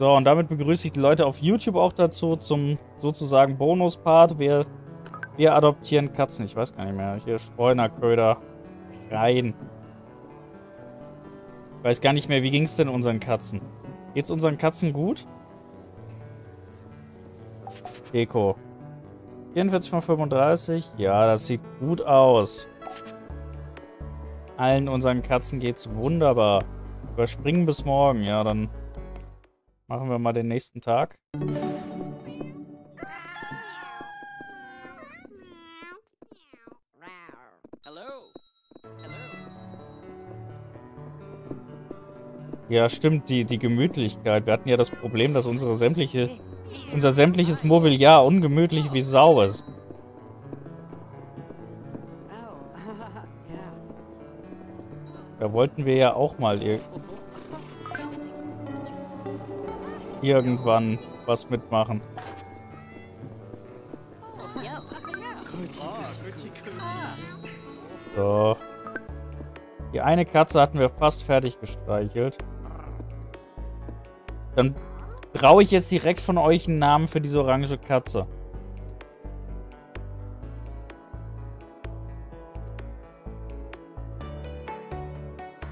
So, und damit begrüße ich die Leute auf YouTube auch dazu zum sozusagen Bonuspart. Wir, wir adoptieren Katzen. Ich weiß gar nicht mehr. Hier Streunerköder. Rein. Ich weiß gar nicht mehr, wie ging es denn unseren Katzen? Geht's unseren Katzen gut? Deko. 44 von 35. Ja, das sieht gut aus. Allen unseren Katzen geht's wunderbar. Überspringen bis morgen. Ja, dann machen wir mal den nächsten Tag. Ja, stimmt, die, die Gemütlichkeit. Wir hatten ja das Problem, dass unsere sämtliche unser sämtliches Mobiliar ungemütlich wie Sau ist. Da wollten wir ja auch mal irgendwann was mitmachen. So. Die eine Katze hatten wir fast fertig gestreichelt. Dann Brauche ich jetzt direkt von euch einen Namen für diese orange Katze?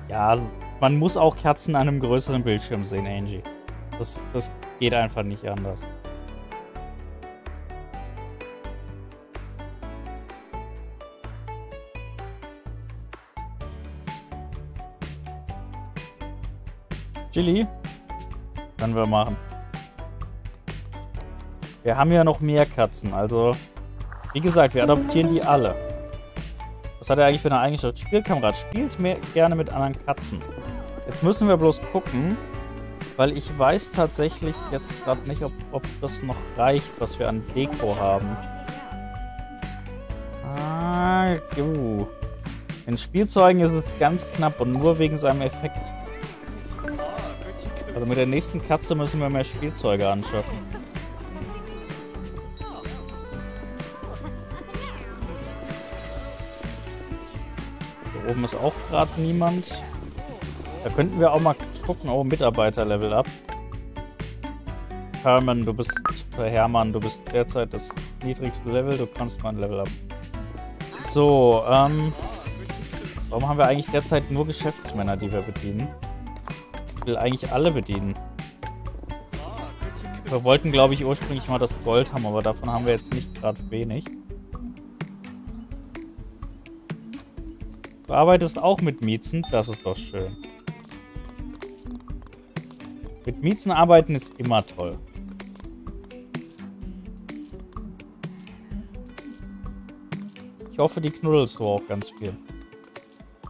Ja, man muss auch Katzen an einem größeren Bildschirm sehen, Angie. Das, das geht einfach nicht anders. Chili? Können wir machen. Wir haben ja noch mehr Katzen, also... Wie gesagt, wir adoptieren die alle. Was hat er eigentlich für eine Eigenschaft? Spielkamerad spielt mehr, gerne mit anderen Katzen. Jetzt müssen wir bloß gucken, weil ich weiß tatsächlich jetzt gerade nicht, ob, ob das noch reicht, was wir an Deko haben. Ah, uh. In Spielzeugen ist es ganz knapp und nur wegen seinem Effekt. Also mit der nächsten Katze müssen wir mehr Spielzeuge anschaffen. oben ist auch gerade niemand. Da könnten wir auch mal gucken. Oh, Mitarbeiter-Level up. Hermann, du bist, äh, Hermann, du bist derzeit das niedrigste Level. Du kannst mal ein Level up. So, ähm... Warum haben wir eigentlich derzeit nur Geschäftsmänner, die wir bedienen? Ich will eigentlich alle bedienen. Wir wollten, glaube ich, ursprünglich mal das Gold haben, aber davon haben wir jetzt nicht gerade wenig. Du arbeitest auch mit Miezen? Das ist doch schön. Mit Miezen arbeiten ist immer toll. Ich hoffe, die knuddelst du auch ganz viel.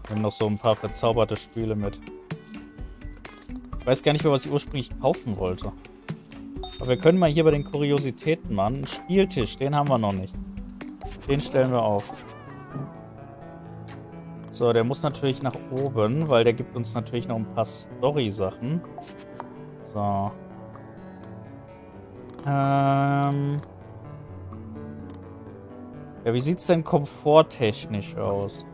Wir haben noch so ein paar verzauberte Stühle mit. Ich weiß gar nicht mehr, was ich ursprünglich kaufen wollte. Aber wir können mal hier bei den Kuriositäten machen. Einen Spieltisch, den haben wir noch nicht. Den stellen wir auf. So, der muss natürlich nach oben, weil der gibt uns natürlich noch ein paar Story-Sachen. So. Ähm. Ja, wie sieht's denn komforttechnisch aus?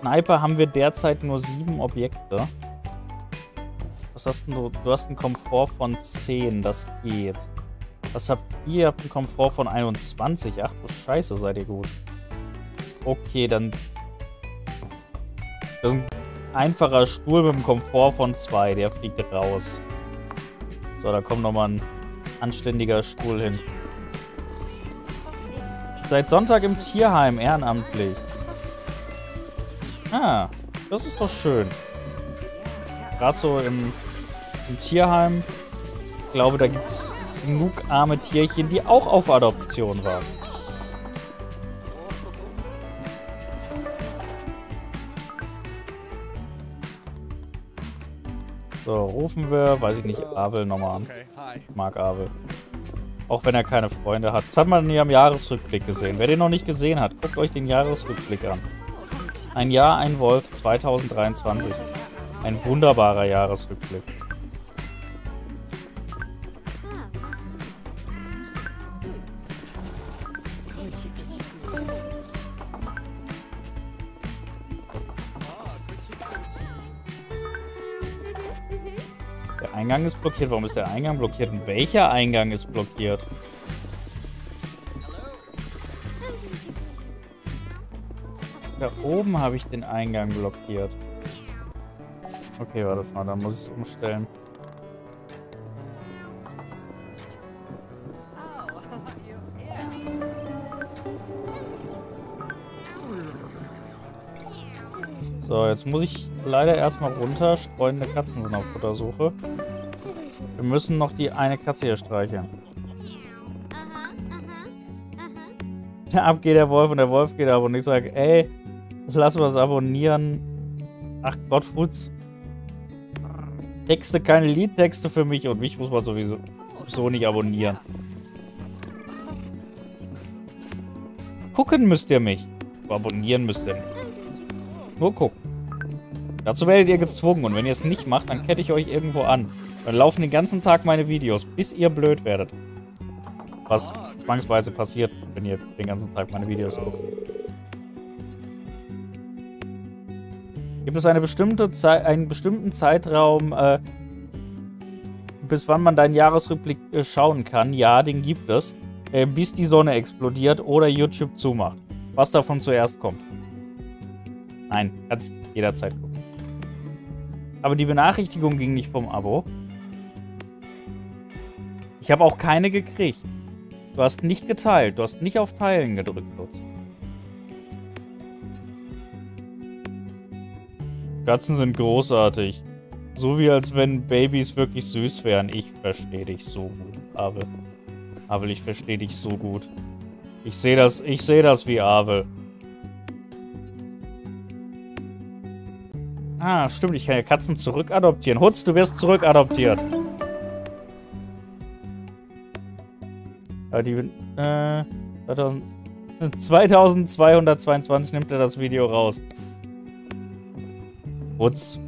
Sniper haben wir derzeit nur sieben Objekte. Was hast du? Du hast einen Komfort von 10, das geht. Was habt ihr? Ihr habt einen Komfort von 21. Ach du Scheiße, seid ihr gut. Okay, dann das ein einfacher Stuhl mit einem Komfort von 2. Der fliegt raus. So, da kommt nochmal ein anständiger Stuhl hin. Seit Sonntag im Tierheim, ehrenamtlich. Ah, das ist doch schön. Gerade so im, im Tierheim. Ich glaube, da gibt es genug arme Tierchen, die auch auf Adoption warten. So, rufen wir, weiß ich nicht, Abel nochmal an. Ich mag Abel. Auch wenn er keine Freunde hat. Das hat man ja im Jahresrückblick gesehen. Wer den noch nicht gesehen hat, guckt euch den Jahresrückblick an. Ein Jahr, ein Wolf 2023. Ein wunderbarer Jahresrückblick. Eingang ist blockiert. Warum ist der Eingang blockiert? Und welcher Eingang ist blockiert? Da oben habe ich den Eingang blockiert. Okay, warte mal, dann muss ich es umstellen. So, jetzt muss ich leider erstmal runter. Streunende Katzen sind auf Futtersuche. Wir müssen noch die eine Katze hier streicheln. Ab geht der Wolf und der Wolf geht ab und ich sage, ey, lass was abonnieren. Ach Gott, Futz. Texte, keine Liedtexte für mich und mich muss man sowieso so nicht abonnieren. Gucken müsst ihr mich. Abonnieren müsst ihr nicht. Nur gucken. Dazu werdet ihr gezwungen und wenn ihr es nicht macht, dann kette ich euch irgendwo an. Dann laufen den ganzen Tag meine Videos, bis ihr blöd werdet. Was zwangsweise passiert, wenn ihr den ganzen Tag meine Videos guckt. Gibt es eine bestimmte Zeit, einen bestimmten Zeitraum, äh, bis wann man deinen Jahresrückblick äh, schauen kann? Ja, den gibt es. Äh, bis die Sonne explodiert oder YouTube zumacht. Was davon zuerst kommt? Nein, kannst jederzeit gucken. Aber die Benachrichtigung ging nicht vom Abo. Ich habe auch keine gekriegt. Du hast nicht geteilt. Du hast nicht auf Teilen gedrückt, Lutz. Katzen sind großartig. So wie als wenn Babys wirklich süß wären. Ich verstehe dich so gut, Abel. Abel, ich verstehe dich so gut. Ich sehe das, ich sehe das wie Abel. Ah, stimmt, ich kann ja Katzen zurückadoptieren. Hutz, du wirst zurückadoptiert. Aber die, äh, 2222 nimmt er das Video raus. Hutz,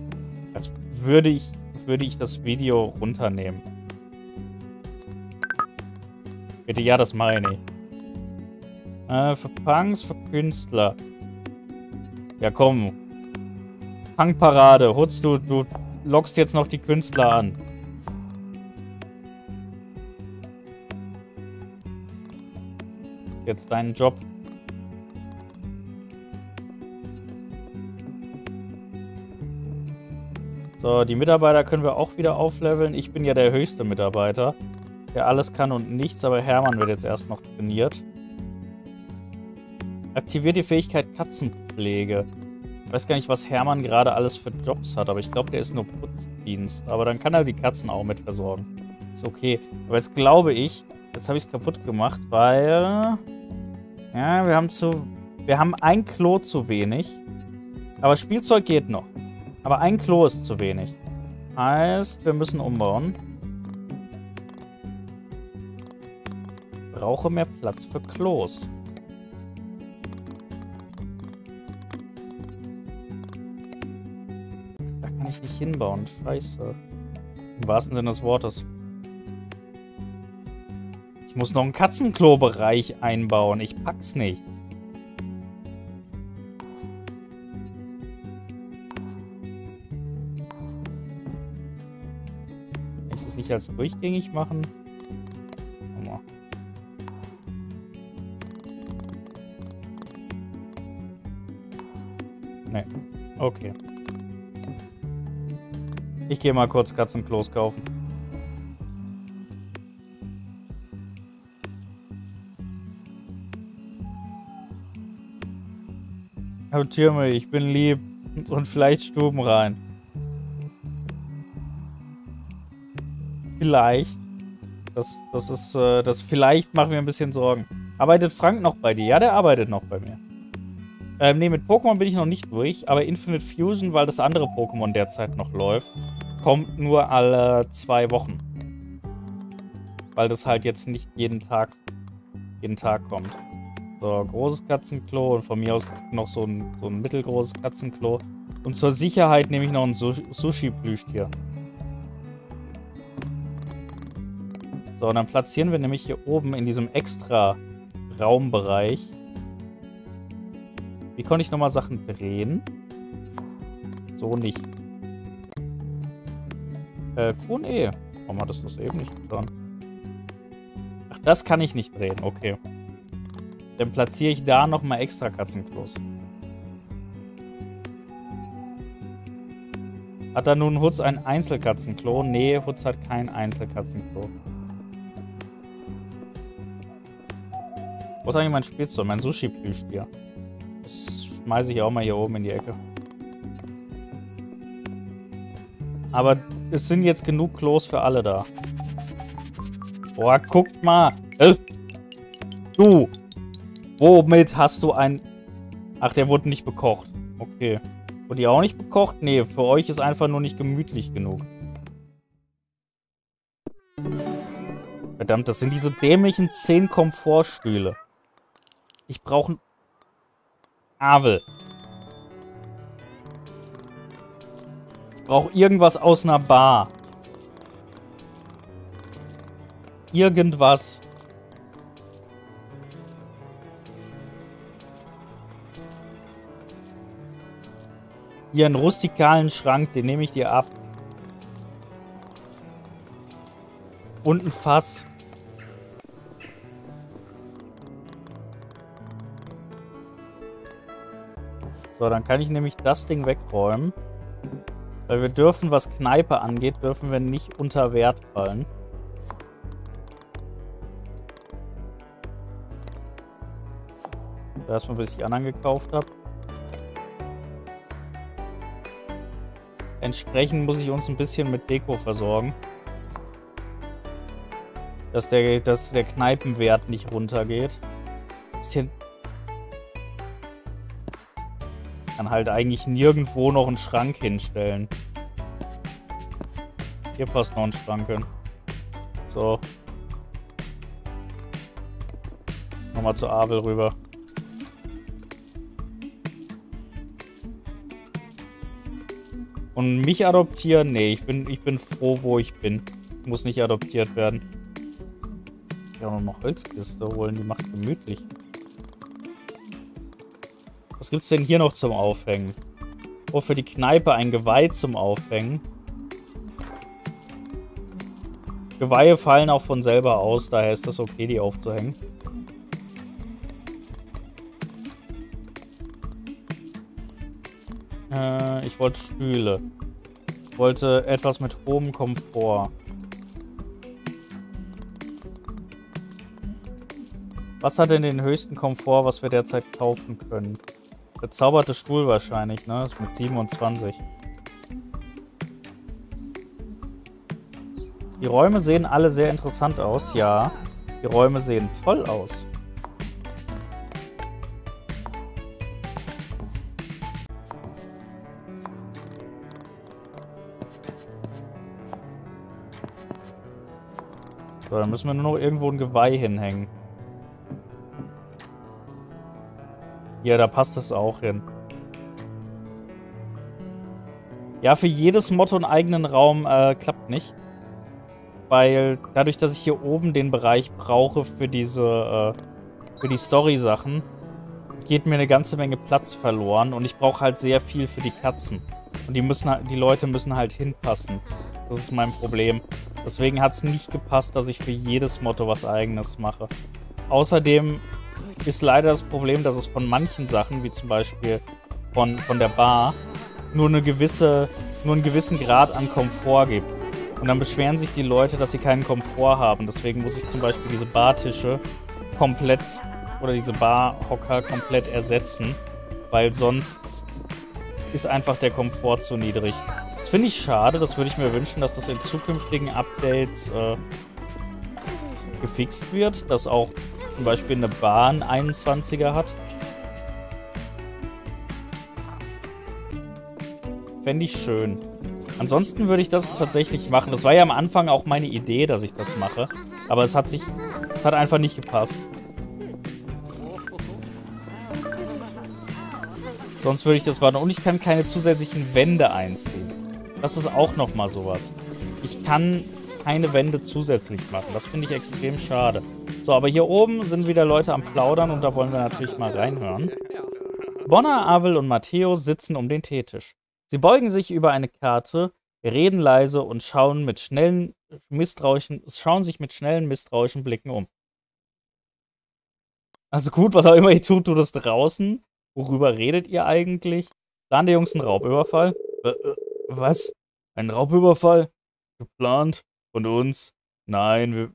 als würde ich, würde ich das Video runternehmen. Bitte, ja, das meine ich. Äh, für Punks, für Künstler. Ja, komm, Punkparade. Hutz, du, du lockst jetzt noch die Künstler an. Jetzt deinen Job. So, die Mitarbeiter können wir auch wieder aufleveln. Ich bin ja der höchste Mitarbeiter, der alles kann und nichts, aber Hermann wird jetzt erst noch trainiert. Aktiviert die Fähigkeit Katzenpflege. Ich weiß gar nicht, was Hermann gerade alles für Jobs hat, aber ich glaube, der ist nur Putzdienst. Aber dann kann er die Katzen auch mit versorgen. Ist okay. Aber jetzt glaube ich, jetzt habe ich es kaputt gemacht, weil... Ja, wir haben zu... Wir haben ein Klo zu wenig. Aber Spielzeug geht noch. Aber ein Klo ist zu wenig. Heißt, wir müssen umbauen. Brauche mehr Platz für Klos. ich nicht hinbauen. Scheiße. Im wahrsten Sinne des Wortes. Ich muss noch einen Katzenklo-Bereich einbauen. Ich pack's nicht. Kann ich das nicht als durchgängig machen? Nee. Okay. Ich gehe mal kurz Katzenklos kaufen. Adoptiere mich, ich bin lieb. Und vielleicht Stuben rein. Vielleicht. Das, das ist, äh, das vielleicht macht mir ein bisschen Sorgen. Arbeitet Frank noch bei dir? Ja, der arbeitet noch bei mir. Ähm, ne, mit Pokémon bin ich noch nicht durch, aber Infinite Fusion, weil das andere Pokémon derzeit noch läuft, kommt nur alle zwei Wochen. Weil das halt jetzt nicht jeden Tag, jeden Tag kommt. So, großes Katzenklo und von mir aus noch so ein, so ein mittelgroßes Katzenklo. Und zur Sicherheit nehme ich noch ein Sushi-Plüschtier. So, und dann platzieren wir nämlich hier oben in diesem extra Raumbereich. Wie konnte ich nochmal Sachen drehen? So nicht. Äh, Q&E. Warum hat das das eben nicht getan? Ach, das kann ich nicht drehen. Okay. Dann platziere ich da nochmal extra Katzenklos. Hat da nun Hutz ein Einzelkatzenklo? Nee, Hutz hat kein Einzelkatzenklo. Wo ist eigentlich mein Spielzeug? Mein Sushi-Plüschtier. Das schmeiße ich auch mal hier oben in die Ecke. Aber es sind jetzt genug Klos für alle da. Boah, guckt mal. Äh. Du. Womit hast du ein... Ach, der wurde nicht bekocht. Okay. Wurde die auch nicht bekocht? Nee, für euch ist einfach nur nicht gemütlich genug. Verdammt, das sind diese dämlichen 10 Komfortstühle. Ich brauche einen Avel. Ich brauche irgendwas aus einer Bar. Irgendwas. Hier einen rustikalen Schrank, den nehme ich dir ab. Und ein Fass. So, dann kann ich nämlich das Ding wegräumen. Weil wir dürfen, was Kneipe angeht, dürfen wir nicht unter Wert fallen. Erstmal, bis ich anderen gekauft habe. Entsprechend muss ich uns ein bisschen mit Deko versorgen. Dass der, dass der Kneipenwert nicht runtergeht. Bisschen kann halt eigentlich nirgendwo noch einen Schrank hinstellen. Hier passt noch ein Schrank hin. So. Nochmal zu Abel rüber. Und mich adoptieren? Nee, ich bin, ich bin froh, wo ich bin. Ich muss nicht adoptiert werden. Ja, noch Holzkiste holen, die macht gemütlich. Was gibt's denn hier noch zum Aufhängen? Oh, für die Kneipe ein Geweih zum Aufhängen. Geweihe fallen auch von selber aus, daher ist das okay, die aufzuhängen. Ich wollte Stühle. Ich wollte etwas mit hohem Komfort. Was hat denn den höchsten Komfort, was wir derzeit kaufen können? Bezauberte Stuhl wahrscheinlich, ne? Ist mit 27. Die Räume sehen alle sehr interessant aus, ja. Die Räume sehen toll aus. So, dann müssen wir nur noch irgendwo ein Geweih hinhängen. Ja, da passt es auch hin. Ja, für jedes Motto einen eigenen Raum äh, klappt nicht. Weil dadurch, dass ich hier oben den Bereich brauche für diese, äh, für die Story-Sachen, geht mir eine ganze Menge Platz verloren und ich brauche halt sehr viel für die Katzen. Und die müssen die Leute müssen halt hinpassen. Das ist mein Problem. Deswegen hat es nicht gepasst, dass ich für jedes Motto was eigenes mache. Außerdem ist leider das Problem, dass es von manchen Sachen, wie zum Beispiel von, von der Bar, nur eine gewisse, nur einen gewissen Grad an Komfort gibt. Und dann beschweren sich die Leute, dass sie keinen Komfort haben. Deswegen muss ich zum Beispiel diese Bartische komplett oder diese Barhocker komplett ersetzen, weil sonst ist einfach der Komfort zu niedrig. Finde ich schade, das würde ich mir wünschen, dass das in zukünftigen Updates äh, gefixt wird, dass auch zum Beispiel eine Bahn 21er hat. Fände ich schön. Ansonsten würde ich das tatsächlich machen. Das war ja am Anfang auch meine Idee, dass ich das mache. Aber es hat sich... Es hat einfach nicht gepasst. Sonst würde ich das machen. Und ich kann keine zusätzlichen Wände einziehen. Das ist auch nochmal sowas. Ich kann keine Wände zusätzlich machen. Das finde ich extrem schade. So, aber hier oben sind wieder Leute am Plaudern und da wollen wir natürlich mal reinhören. Bonner, Avel und Matteo sitzen um den Teetisch. Sie beugen sich über eine Karte, reden leise und schauen mit schnellen, misstrauischen, schauen sich mit schnellen, misstrauischen Blicken um. Also gut, was auch immer ihr tut, tut es draußen. Worüber redet ihr eigentlich? Plan der Jungs einen Raubüberfall? Äh, äh, was? Ein Raubüberfall? Geplant? Von uns? Nein, wir,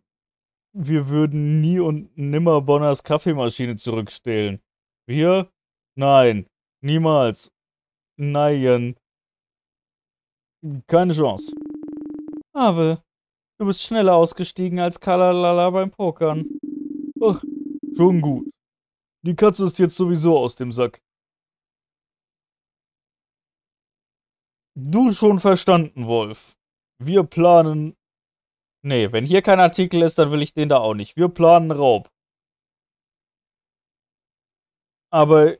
wir würden nie und nimmer Bonners Kaffeemaschine zurückstehlen. Wir? Nein, niemals. Nein. Keine Chance. Avel, du bist schneller ausgestiegen als Kalalala beim Pokern. Ach, schon gut. Die Katze ist jetzt sowieso aus dem Sack. Du schon verstanden, Wolf. Wir planen. Nee, wenn hier kein Artikel ist, dann will ich den da auch nicht. Wir planen Raub. Aber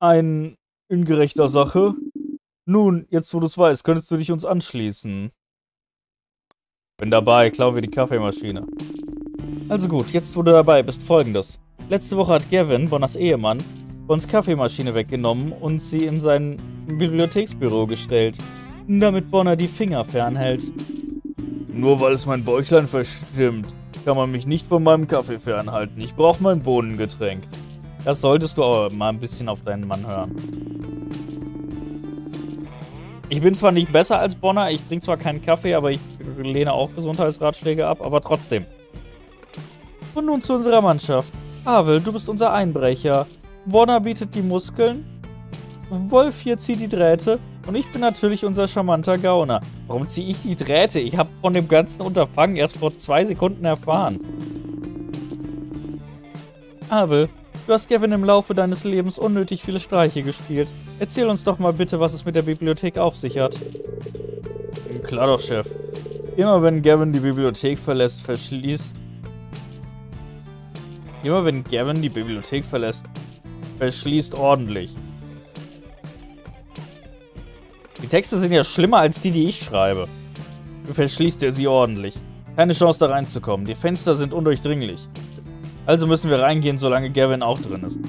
ein in gerechter Sache nun, jetzt wo du es weißt, könntest du dich uns anschließen. Bin dabei, klauen wir die Kaffeemaschine. Also gut, jetzt wo du dabei bist, folgendes. Letzte Woche hat Gavin, Bonners Ehemann, uns Kaffeemaschine weggenommen und sie in sein Bibliotheksbüro gestellt, damit Bonner die Finger fernhält. Nur weil es mein Bäuchlein verstimmt, kann man mich nicht von meinem Kaffee fernhalten. Ich brauche mein Bohnengetränk. Das solltest du aber mal ein bisschen auf deinen Mann hören. Ich bin zwar nicht besser als Bonner, ich trinke zwar keinen Kaffee, aber ich lehne auch Gesundheitsratschläge ab, aber trotzdem. Und nun zu unserer Mannschaft. Pavel, du bist unser Einbrecher. Bonner bietet die Muskeln. Wolf hier zieht die Drähte. Und ich bin natürlich unser charmanter Gauner. Warum ziehe ich die Drähte? Ich habe von dem ganzen Unterfangen erst vor zwei Sekunden erfahren. Abel, Du hast Gavin im Laufe deines Lebens unnötig viele Streiche gespielt. Erzähl uns doch mal bitte, was es mit der Bibliothek auf sich hat. Klar doch, Chef. Immer wenn Gavin die Bibliothek verlässt, verschließt... Immer wenn Gavin die Bibliothek verlässt, verschließt ordentlich. Die Texte sind ja schlimmer als die, die ich schreibe. Verschließt er sie ordentlich. Keine Chance da reinzukommen. Die Fenster sind undurchdringlich. Also müssen wir reingehen, solange Gavin auch drin ist.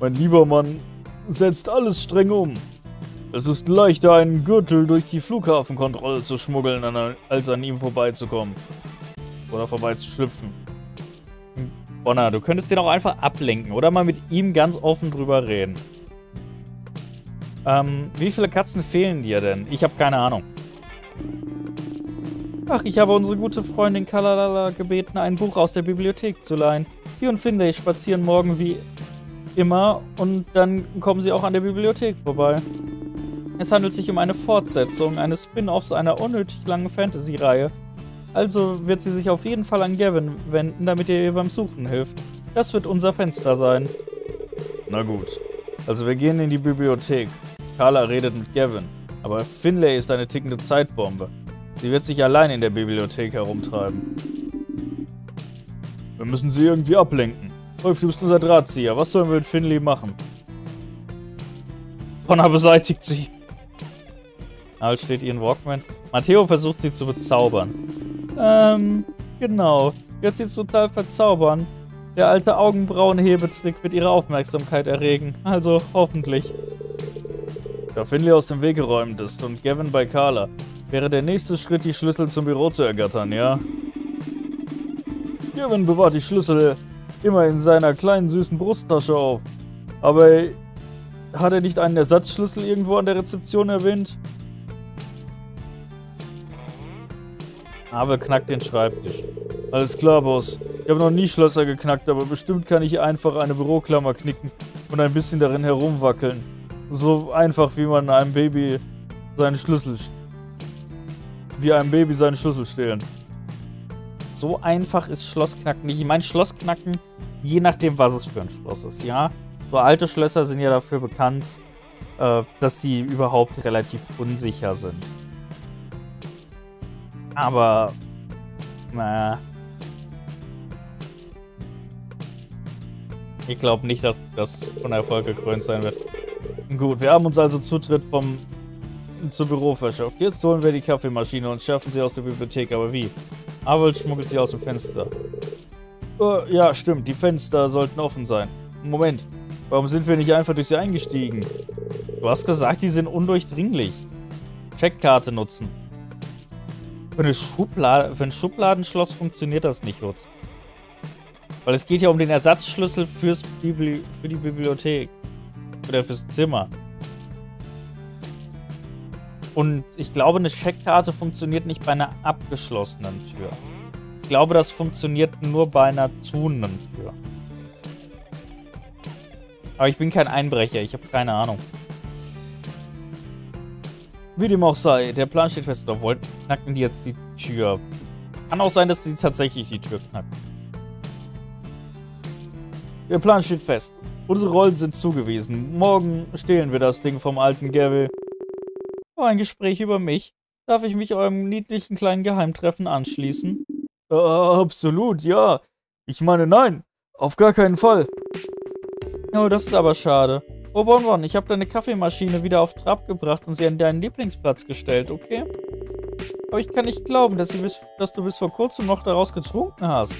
Mein lieber Mann, setzt alles streng um. Es ist leichter, einen Gürtel durch die Flughafenkontrolle zu schmuggeln, als an ihm vorbeizukommen. Oder vorbeizuschlüpfen. Bonner, du könntest den auch einfach ablenken oder mal mit ihm ganz offen drüber reden. Ähm, wie viele Katzen fehlen dir denn? Ich habe keine Ahnung. Ach, ich habe unsere gute Freundin Kalalala gebeten, ein Buch aus der Bibliothek zu leihen. Sie und Finlay spazieren morgen wie immer und dann kommen sie auch an der Bibliothek vorbei. Es handelt sich um eine Fortsetzung eines Spin-offs einer unnötig langen Fantasy-Reihe. Also wird sie sich auf jeden Fall an Gavin wenden, damit er ihr beim Suchen hilft. Das wird unser Fenster sein. Na gut. Also wir gehen in die Bibliothek. Carla redet mit Gavin. Aber Finlay ist eine tickende Zeitbombe. Sie wird sich allein in der Bibliothek herumtreiben. Wir müssen sie irgendwie ablenken. Wolf, du bist unser Drahtzieher. Was sollen wir mit Finley machen? Connor beseitigt sie. Al steht ihren Walkman. Matteo versucht sie zu bezaubern. Ähm, genau. Jetzt sie total verzaubern. Der alte Augenbrauenhebetrick wird ihre Aufmerksamkeit erregen. Also hoffentlich. Da Finley aus dem Weg geräumt ist und Gavin bei Carla, wäre der nächste Schritt, die Schlüssel zum Büro zu ergattern, ja? Kevin bewahrt die Schlüssel immer in seiner kleinen süßen Brusttasche auf. Aber hat er nicht einen Ersatzschlüssel irgendwo an der Rezeption erwähnt? Abel knackt den Schreibtisch. Alles klar, Boss. Ich habe noch nie Schlösser geknackt, aber bestimmt kann ich einfach eine Büroklammer knicken und ein bisschen darin herumwackeln. So einfach, wie man einem Baby seinen Schlüssel wie einem Baby seinen Schlüssel stehlen. So einfach ist Schlossknacken nicht. Ich meine, Schlossknacken, je nachdem, was es für ein Schloss ist, ja. So alte Schlösser sind ja dafür bekannt, äh, dass sie überhaupt relativ unsicher sind. Aber, naja. Ich glaube nicht, dass das von Erfolg gekrönt sein wird. Gut, wir haben uns also Zutritt vom zum Büro verschafft. Jetzt holen wir die Kaffeemaschine und schaffen sie aus der Bibliothek. Aber wie? Arvold schmuggelt sie aus dem Fenster. Oh, ja, stimmt. Die Fenster sollten offen sein. Moment. Warum sind wir nicht einfach durch sie eingestiegen? Du hast gesagt, die sind undurchdringlich. Checkkarte nutzen. Für, eine Schublade, für ein Schubladenschloss funktioniert das nicht, Jutz. Weil es geht ja um den Ersatzschlüssel fürs Bibli für die Bibliothek. Oder fürs Zimmer. Und ich glaube, eine Checkkarte funktioniert nicht bei einer abgeschlossenen Tür. Ich glaube, das funktioniert nur bei einer zuhenden Tür. Aber ich bin kein Einbrecher, ich habe keine Ahnung. Wie dem auch sei, der Plan steht fest. Oder wollten knacken die jetzt die Tür? Kann auch sein, dass sie tatsächlich die Tür knacken. Der Plan steht fest. Unsere Rollen sind zugewiesen. Morgen stehlen wir das Ding vom alten Gavil. Oh, ein Gespräch über mich. Darf ich mich eurem niedlichen kleinen Geheimtreffen anschließen? Äh, absolut, ja. Ich meine, nein. Auf gar keinen Fall. Oh, das ist aber schade. Oh, Bonbon, ich habe deine Kaffeemaschine wieder auf Trab gebracht und sie an deinen Lieblingsplatz gestellt, okay? Aber ich kann nicht glauben, dass, bis, dass du bis vor kurzem noch daraus getrunken hast.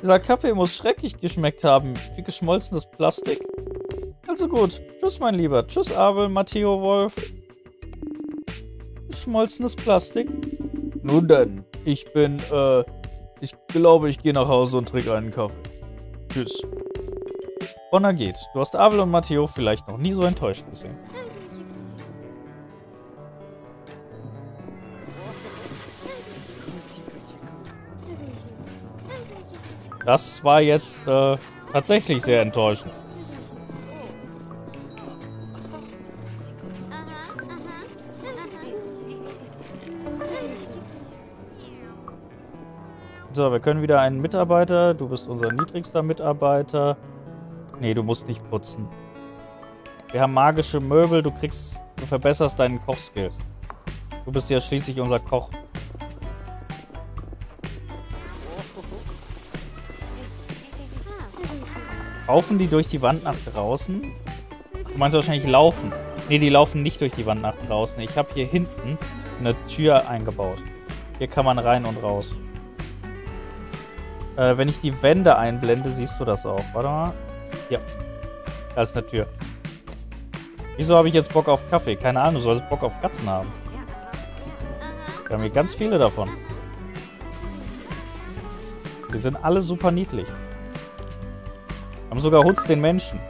Dieser Kaffee muss schrecklich geschmeckt haben. Wie geschmolzenes Plastik. Also gut. Tschüss, mein Lieber. Tschüss, Abel, Matteo, Wolf. Geschmolzenes Plastik. Nun denn, ich bin, äh, ich glaube, ich gehe nach Hause und trinke einen Kaffee. Tschüss. Bonner geht. Du hast Abel und Matteo vielleicht noch nie so enttäuscht gesehen. Das war jetzt äh, tatsächlich sehr enttäuschend. So, wir können wieder einen Mitarbeiter. Du bist unser niedrigster Mitarbeiter. Nee, du musst nicht putzen. Wir haben magische Möbel. Du kriegst... Du verbesserst deinen Kochskill. Du bist ja schließlich unser Koch. Laufen die durch die Wand nach draußen? Du meinst wahrscheinlich laufen. Ne, die laufen nicht durch die Wand nach draußen. Ich habe hier hinten eine Tür eingebaut. Hier kann man rein und raus. Äh, wenn ich die Wände einblende, siehst du das auch. Warte mal. Ja. Da ist eine Tür. Wieso habe ich jetzt Bock auf Kaffee? Keine Ahnung, du solltest Bock auf Katzen haben. Wir haben hier ganz viele davon. Die sind alle super niedlich. Haben sogar Hutz den Menschen.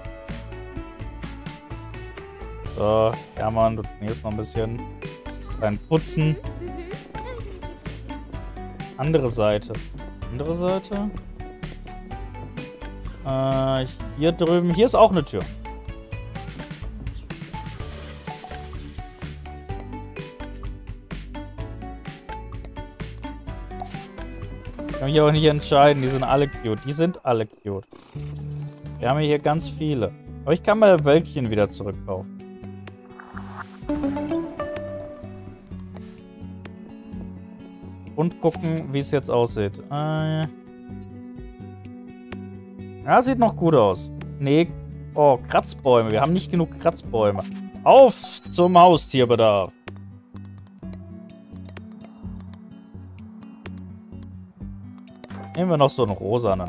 So, ja Mann, du trainierst noch ein bisschen. Dein Putzen. Andere Seite. Andere Seite. Äh, hier drüben. Hier ist auch eine Tür. kann mich aber nicht entscheiden. Die sind alle cute. Die sind alle cute. Wir haben hier ganz viele. Aber ich kann mal Wölkchen wieder zurückkaufen. Und gucken, wie es jetzt aussieht. Äh ja, sieht noch gut aus. Nee. Oh, Kratzbäume. Wir haben nicht genug Kratzbäume. Auf zum Haustierbedarf. Nehmen wir noch so einen rosanen.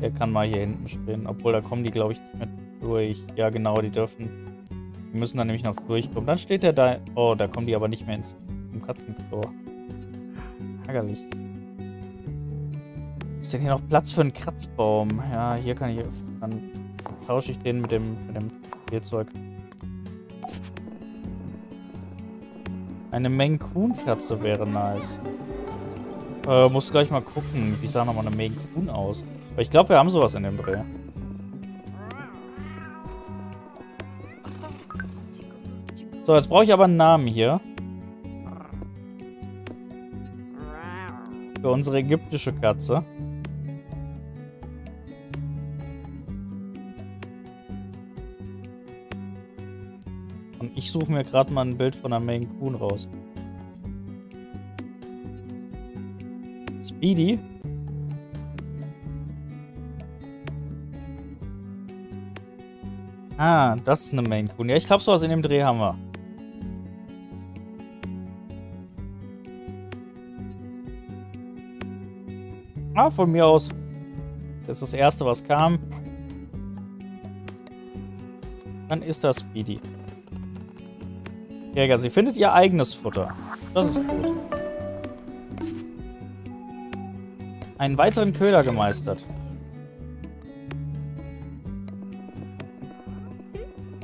Der kann mal hier hinten stehen. Obwohl, da kommen die, glaube ich, nicht mehr durch. Ja, genau, die dürfen... Die müssen dann nämlich noch durchkommen. Dann steht der da... Oh, da kommen die aber nicht mehr ins Katzenklo. Ärgerlich. Ist denn hier noch Platz für einen Kratzbaum? Ja, hier kann ich... Dann tausche ich den mit dem, mit dem Spielzeug. Eine Maine Coon Katze wäre nice. Äh, muss gleich mal gucken. Wie sah nochmal eine Coon aus? Aber ich glaube, wir haben sowas in dem Dreh. So, jetzt brauche ich aber einen Namen hier. Für unsere ägyptische Katze. Ich suche mir gerade mal ein Bild von einer Maine Coon raus. Speedy? Ah, das ist eine Maine Coon. Ja, ich glaube, sowas in dem Dreh haben wir. Ah, von mir aus. Das ist das erste, was kam. Dann ist das Speedy. Jäger, sie findet ihr eigenes Futter. Das ist gut. Einen weiteren Köder gemeistert.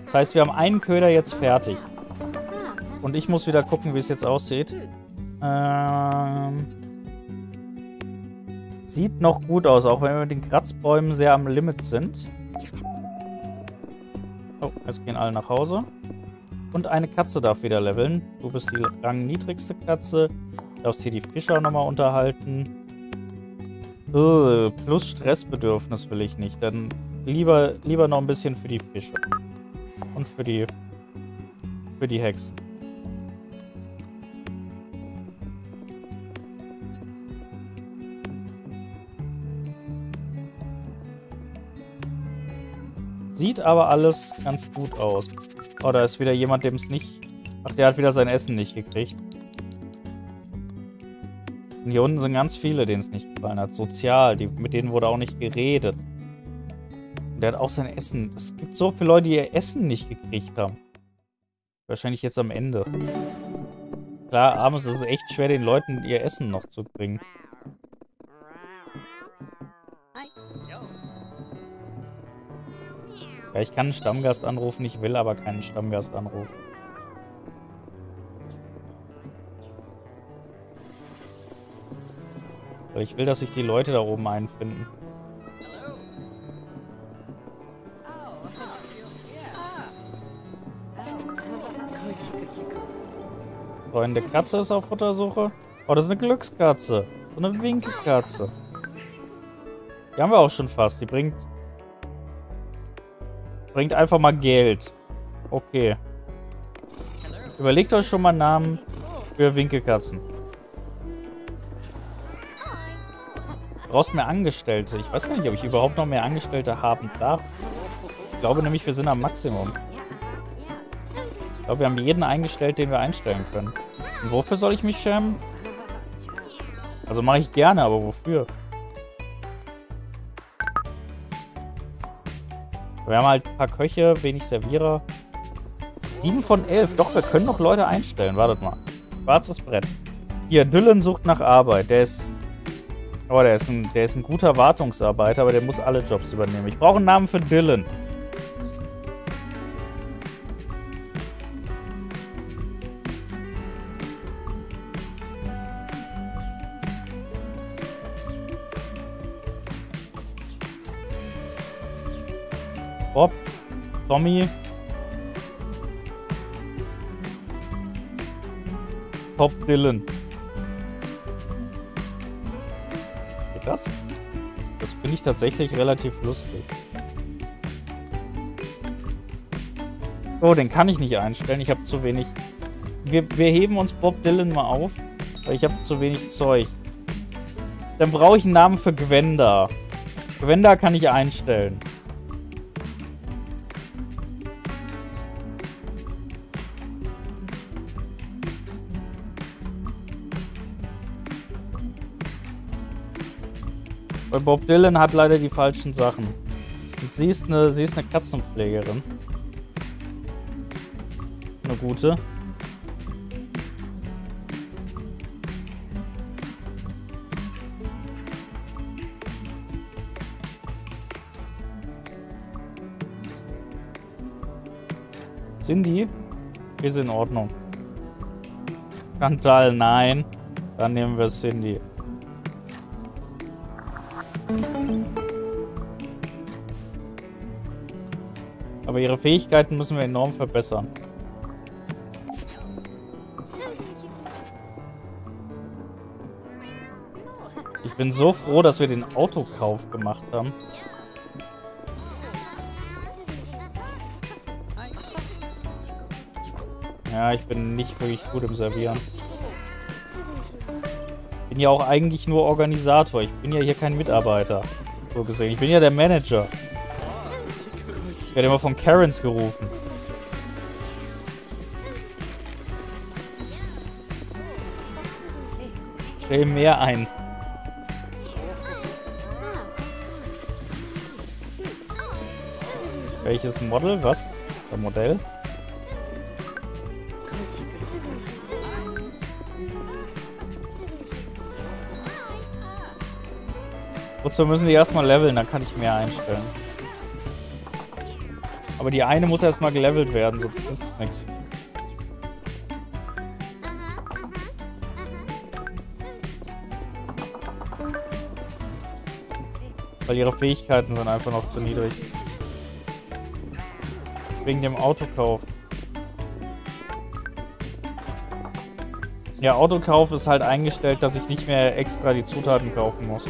Das heißt, wir haben einen Köder jetzt fertig. Und ich muss wieder gucken, wie es jetzt aussieht. Ähm, sieht noch gut aus, auch wenn wir mit den Kratzbäumen sehr am Limit sind. Oh, jetzt gehen alle nach Hause. Und eine Katze darf wieder leveln. Du bist die rangniedrigste Katze. Du darfst hier die Fischer nochmal unterhalten. Uh, plus Stressbedürfnis will ich nicht. Dann lieber, lieber noch ein bisschen für die Fische. Und für die, für die Hexen. Sieht aber alles ganz gut aus. Oh, da ist wieder jemand, dem es nicht... Ach, der hat wieder sein Essen nicht gekriegt. Und hier unten sind ganz viele, denen es nicht gefallen hat. Sozial, die, mit denen wurde auch nicht geredet. Und der hat auch sein Essen. Es gibt so viele Leute, die ihr Essen nicht gekriegt haben. Wahrscheinlich jetzt am Ende. Klar, abends ist es echt schwer, den Leuten ihr Essen noch zu bringen. Ja, ich kann einen Stammgast anrufen, ich will aber keinen Stammgast anrufen. Weil ich will, dass sich die Leute da oben einfinden. Freunde, Katze ist auf Futtersuche. Oh, das ist eine Glückskatze. So eine Winkelkatze. Die haben wir auch schon fast. Die bringt Bringt einfach mal Geld. Okay. Überlegt euch schon mal Namen für Winkelkatzen. Brauchst mehr Angestellte. Ich weiß gar nicht, ob ich überhaupt noch mehr Angestellte haben darf. Ich glaube nämlich, wir sind am Maximum. Ich glaube, wir haben jeden eingestellt, den wir einstellen können. Und wofür soll ich mich schämen? Also mache ich gerne, aber wofür? Wir haben halt ein paar Köche, wenig Servierer. 7 von 11. Doch, wir können noch Leute einstellen. Wartet mal. Schwarzes Brett. Hier, Dylan sucht nach Arbeit. Der ist... Oh, der der ist ein guter Wartungsarbeiter, aber der muss alle Jobs übernehmen. Ich brauche einen Namen für Dylan. Tommy, Bob Dylan. Geht das? Das finde ich tatsächlich relativ lustig. Oh, den kann ich nicht einstellen. Ich habe zu wenig... Wir, wir heben uns Bob Dylan mal auf, weil ich habe zu wenig Zeug. Dann brauche ich einen Namen für Gwenda. Gwenda kann ich einstellen. Weil Bob Dylan hat leider die falschen Sachen. Und sie ist eine, sie ist eine Katzenpflegerin. Eine gute. Cindy ist in Ordnung. Chantal, nein. Dann nehmen wir Cindy. Ihre Fähigkeiten müssen wir enorm verbessern. Ich bin so froh, dass wir den Autokauf gemacht haben. Ja, ich bin nicht wirklich gut im Servieren. Bin ja auch eigentlich nur Organisator. Ich bin ja hier kein Mitarbeiter. So gesehen. Ich bin ja der Manager. Ich werde immer von Karens gerufen. Stell mehr ein. Welches Model? Was? Der Modell. Wozu müssen die erstmal leveln, dann kann ich mehr einstellen. Aber die eine muss erstmal gelevelt werden, sonst ist es nichts. Weil ihre Fähigkeiten sind einfach noch zu niedrig. Wegen dem Autokauf. Ja, Autokauf ist halt eingestellt, dass ich nicht mehr extra die Zutaten kaufen muss.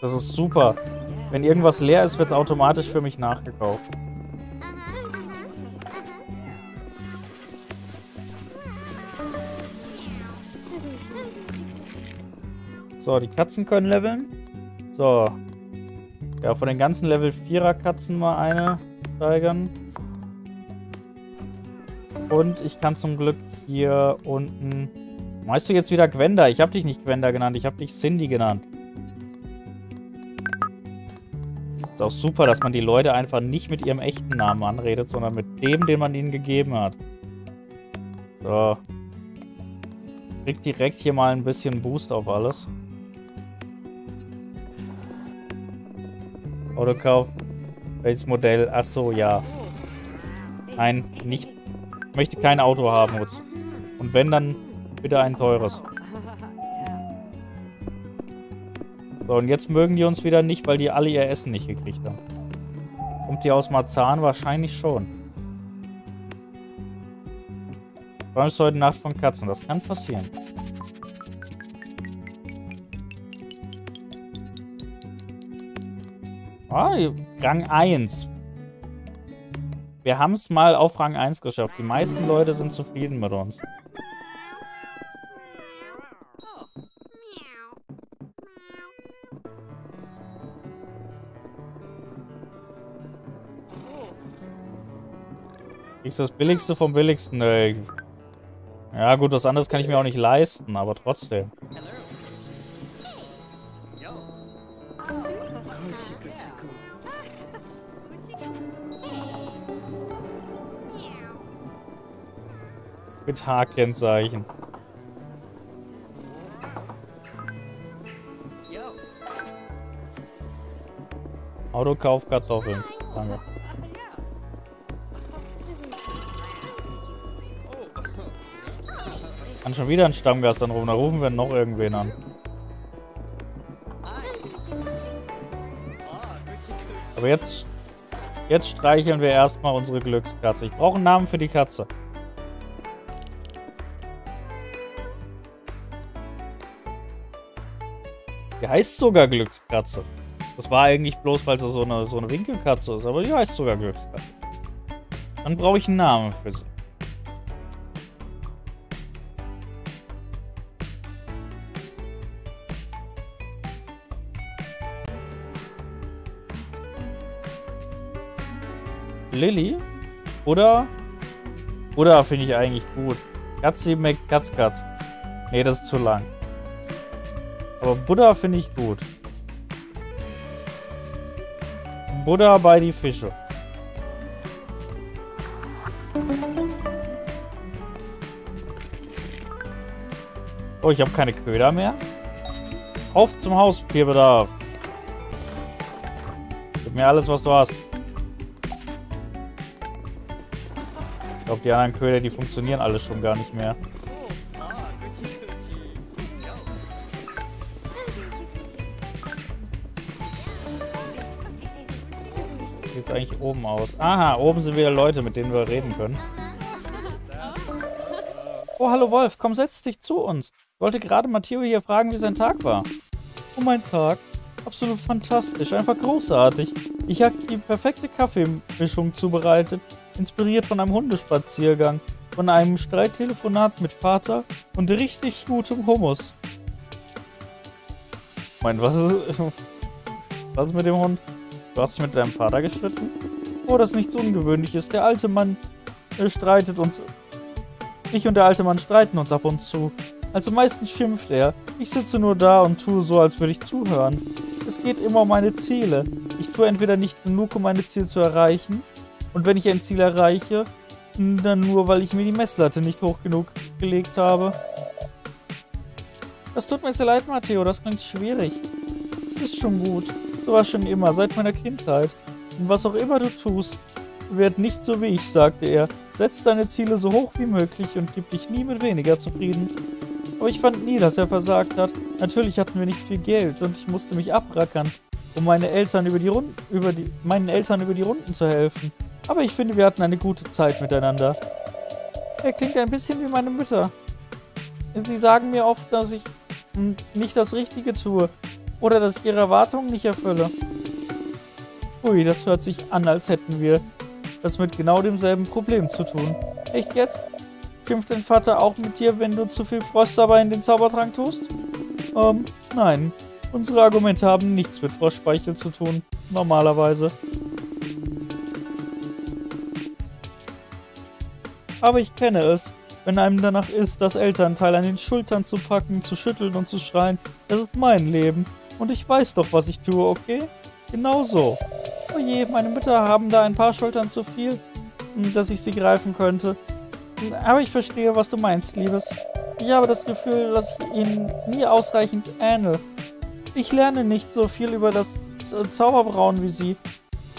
Das ist super. Wenn irgendwas leer ist, wird es automatisch für mich nachgekauft. So, die Katzen können leveln. So. Ja, von den ganzen Level 4er Katzen mal eine steigern. Und ich kann zum Glück hier unten... Weißt du jetzt wieder Gwenda? Ich habe dich nicht Gwenda genannt, ich habe dich Cindy genannt. Ist auch super, dass man die Leute einfach nicht mit ihrem echten Namen anredet, sondern mit dem, den man ihnen gegeben hat. So. Kriegt direkt hier mal ein bisschen Boost auf alles. Autokauf. Welches Modell? Achso, ja. Nein, nicht. Ich möchte kein Auto haben, Utz. Und wenn, dann bitte ein teures. So, und jetzt mögen die uns wieder nicht, weil die alle ihr Essen nicht gekriegt haben. Kommt die aus Marzahn? Wahrscheinlich schon. Träumst heute Nacht von Katzen. Das kann passieren. Ah, Rang 1. Wir haben es mal auf Rang 1 geschafft. Die meisten Leute sind zufrieden mit uns. Kriegst das Billigste vom Billigsten. Ey. Ja gut, was anderes kann ich mir auch nicht leisten, aber trotzdem. Mit H-Kennzeichen. Autokauf Kartoffeln. Danke. Kann schon wieder ein Stammgast anrufen. Da rufen wir noch irgendwen an. Aber jetzt, jetzt streicheln wir erstmal unsere Glückskatze. Ich brauche einen Namen für die Katze. Die heißt sogar Glückskatze. Das war eigentlich bloß, weil sie so eine, so eine Winkelkatze ist. Aber die heißt sogar Glückskatze. Dann brauche ich einen Namen für sie. Lilly. Oder? Oder finde ich eigentlich gut. Katzi McKatzkatz. Nee, das ist zu lang. Aber Buddha finde ich gut. Buddha bei die Fische. Oh, ich habe keine Köder mehr. Auf zum Haustierbedarf. Gib mir alles, was du hast. Ich glaube, die anderen Köder, die funktionieren alle schon gar nicht mehr. Wie sieht es eigentlich oben aus? Aha, oben sind wieder Leute, mit denen wir reden können. Oh, hallo Wolf, komm, setz dich zu uns. Ich wollte gerade Matteo hier fragen, wie sein Tag war. Oh, mein Tag. Absolut fantastisch, einfach großartig. Ich habe die perfekte Kaffeemischung zubereitet inspiriert von einem Hundespaziergang, von einem Streittelefonat mit Vater und richtig gutem Hummus. Mein, was ist, was ist mit dem Hund? Du hast mit deinem Vater gestritten? Oh, das ist nichts Ungewöhnliches. Der alte Mann äh, streitet uns. Ich und der alte Mann streiten uns ab und zu. Also meistens schimpft er. Ich sitze nur da und tue so, als würde ich zuhören. Es geht immer um meine Ziele. Ich tue entweder nicht genug, um meine Ziele zu erreichen, und wenn ich ein Ziel erreiche, dann nur, weil ich mir die Messlatte nicht hoch genug gelegt habe. Das tut mir sehr leid, Matteo, das klingt schwierig. Ist schon gut. So war schon immer, seit meiner Kindheit. Und was auch immer du tust, wird nicht so wie ich, sagte er. Setz deine Ziele so hoch wie möglich und gib dich nie mit weniger zufrieden. Aber ich fand nie, dass er versagt hat. Natürlich hatten wir nicht viel Geld und ich musste mich abrackern, um meine Eltern über die über die, meinen Eltern über die Runden zu helfen. Aber ich finde, wir hatten eine gute Zeit miteinander. Er klingt ein bisschen wie meine Mütter. Sie sagen mir oft, dass ich nicht das Richtige tue oder dass ich ihre Erwartungen nicht erfülle. Ui, das hört sich an, als hätten wir das mit genau demselben Problem zu tun. Echt jetzt? Schimpft dein Vater auch mit dir, wenn du zu viel Frostsauber in den Zaubertrank tust? Ähm, nein. Unsere Argumente haben nichts mit Frostspeichel zu tun. Normalerweise. Aber ich kenne es wenn einem danach ist, das Elternteil an den Schultern zu packen, zu schütteln und zu schreien, das ist mein Leben. Und ich weiß doch, was ich tue, okay? Genau so. Oh je, meine Mütter haben da ein paar Schultern zu viel, hm, dass ich sie greifen könnte. Aber ich verstehe, was du meinst, Liebes. Ich habe das Gefühl, dass ich ihnen nie ausreichend ähnle. Ich lerne nicht so viel über das Zauberbrauen wie sie.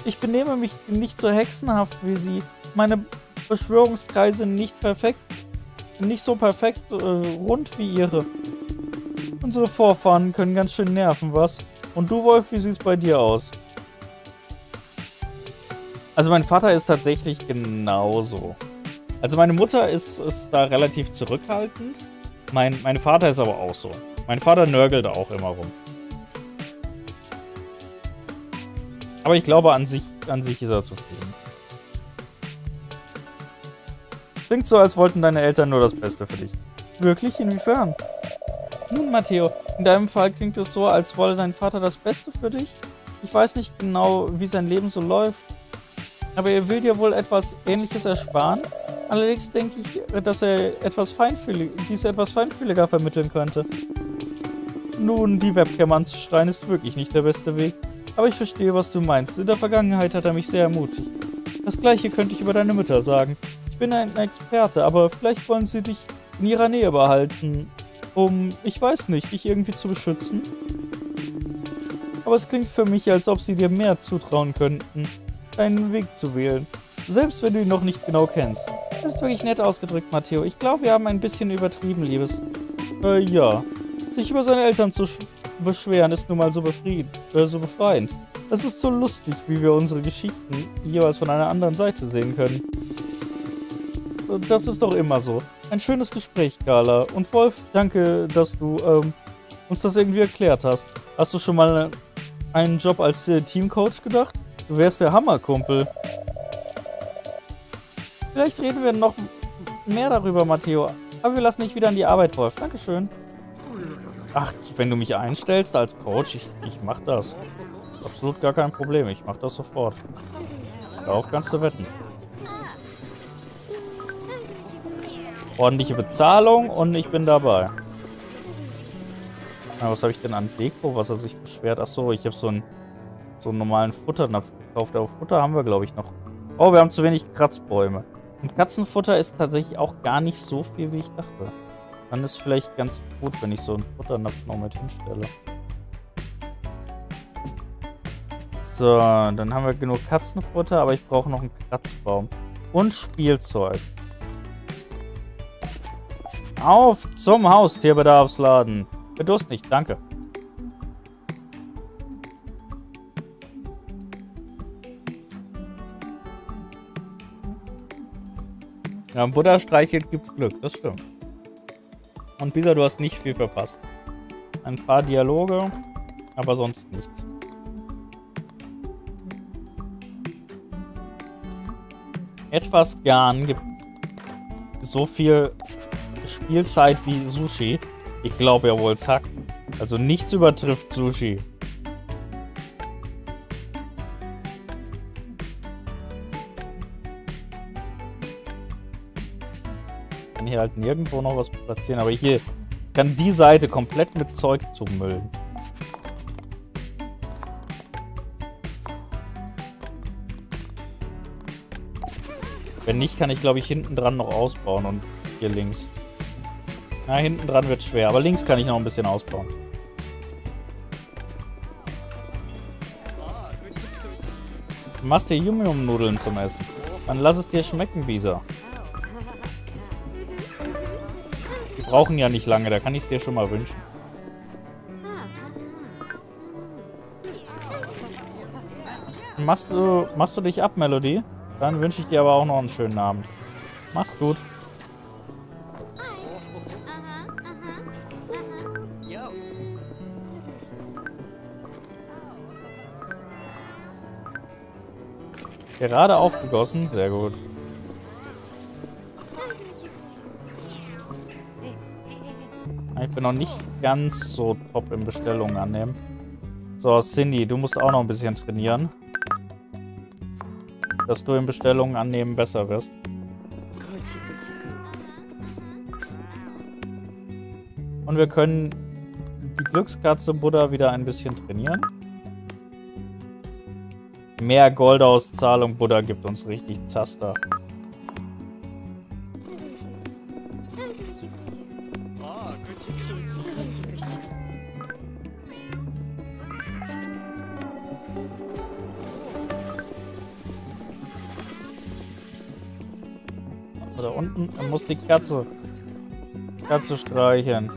Ich benehme mich nicht so hexenhaft wie sie. Meine Beschwörungskreise nicht perfekt nicht so perfekt äh, rund wie ihre. Unsere Vorfahren können ganz schön nerven, was? Und du, Wolf, wie sieht es bei dir aus? Also mein Vater ist tatsächlich genauso. Also meine Mutter ist, ist da relativ zurückhaltend. Mein, mein Vater ist aber auch so. Mein Vater nörgelt auch immer rum. Aber ich glaube, an sich, an sich ist er zufrieden. Klingt so, als wollten deine Eltern nur das Beste für dich. Wirklich? Inwiefern? Nun, Matteo, in deinem Fall klingt es so, als wolle dein Vater das Beste für dich. Ich weiß nicht genau, wie sein Leben so läuft, aber er will dir wohl etwas Ähnliches ersparen. Allerdings denke ich, dass er etwas feinfühlig, dies etwas feinfühliger vermitteln könnte. Nun, die Webcam anzuschreien ist wirklich nicht der beste Weg. Aber ich verstehe, was du meinst. In der Vergangenheit hat er mich sehr ermutigt. Das gleiche könnte ich über deine Mütter sagen. Ich bin ein Experte, aber vielleicht wollen sie dich in ihrer Nähe behalten, um, ich weiß nicht, dich irgendwie zu beschützen. Aber es klingt für mich, als ob sie dir mehr zutrauen könnten, deinen Weg zu wählen. Selbst wenn du ihn noch nicht genau kennst. Das ist wirklich nett ausgedrückt, Matteo. Ich glaube, wir haben ein bisschen übertrieben, Liebes. Äh, ja. Sich über seine Eltern zu beschweren, ist nun mal so, befried äh, so befreiend. Das ist so lustig, wie wir unsere Geschichten jeweils von einer anderen Seite sehen können das ist doch immer so. Ein schönes Gespräch, Carla. Und Wolf, danke, dass du ähm, uns das irgendwie erklärt hast. Hast du schon mal einen Job als äh, Teamcoach gedacht? Du wärst der Hammerkumpel. Vielleicht reden wir noch mehr darüber, Matteo. Aber wir lassen dich wieder an die Arbeit, Wolf. Dankeschön. Ach, wenn du mich einstellst als Coach, ich, ich mach das. Absolut gar kein Problem. Ich mach das sofort. Darauf kannst du wetten. Ordentliche Bezahlung und ich bin dabei. Na, was habe ich denn an Deko, was er sich beschwert? Achso, ich habe so einen, so einen normalen Futternapf gekauft. Aber Futter haben wir, glaube ich, noch. Oh, wir haben zu wenig Kratzbäume. Und Katzenfutter ist tatsächlich auch gar nicht so viel, wie ich dachte. Dann ist vielleicht ganz gut, wenn ich so einen Futternapf noch mit hinstelle. So, dann haben wir genug Katzenfutter, aber ich brauche noch einen Kratzbaum. Und Spielzeug. Auf zum Haustierbedarfsladen. Bedurst nicht, danke. Ja, Buddha streichelt gibt's Glück, das stimmt. Und Bisa, du hast nicht viel verpasst. Ein paar Dialoge, aber sonst nichts. Etwas Garn gibt so viel Spielzeit wie Sushi. Ich glaube, er wohl, hackt. Also nichts übertrifft Sushi. Ich kann hier halt nirgendwo noch was platzieren, aber hier kann die Seite komplett mit Zeug zumüllen. Wenn nicht, kann ich glaube ich hinten dran noch ausbauen und hier links. Na, hinten dran wird schwer, aber links kann ich noch ein bisschen ausbauen. Du machst dir Yum-Yum-Nudeln zum Essen. Dann lass es dir schmecken, Bisa. Die brauchen ja nicht lange, da kann ich es dir schon mal wünschen. Machst du, machst du dich ab, Melody? Dann wünsche ich dir aber auch noch einen schönen Abend. Mach's gut. Gerade aufgegossen, sehr gut. Ich bin noch nicht ganz so top im Bestellungen annehmen. So, Cindy, du musst auch noch ein bisschen trainieren. Dass du in Bestellungen annehmen besser wirst. Und wir können die Glückskatze Buddha wieder ein bisschen trainieren. Mehr Goldauszahlung. Buddha gibt uns richtig Zaster. Da unten muss die Katze, Katze streicheln.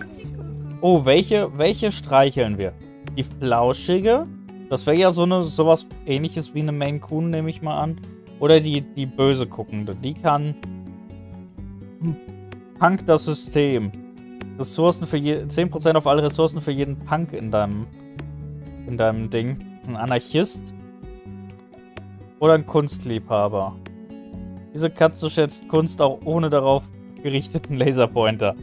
Oh, welche, welche streicheln wir? Die flauschige? Das wäre ja so eine sowas ähnliches wie eine Maine Coon, nehme ich mal an. Oder die, die böse guckende. Die kann Punk das System. Ressourcen für je, 10% auf alle Ressourcen für jeden Punk in deinem in deinem Ding. Ein Anarchist oder ein Kunstliebhaber. Diese Katze schätzt Kunst auch ohne darauf gerichteten Laserpointer.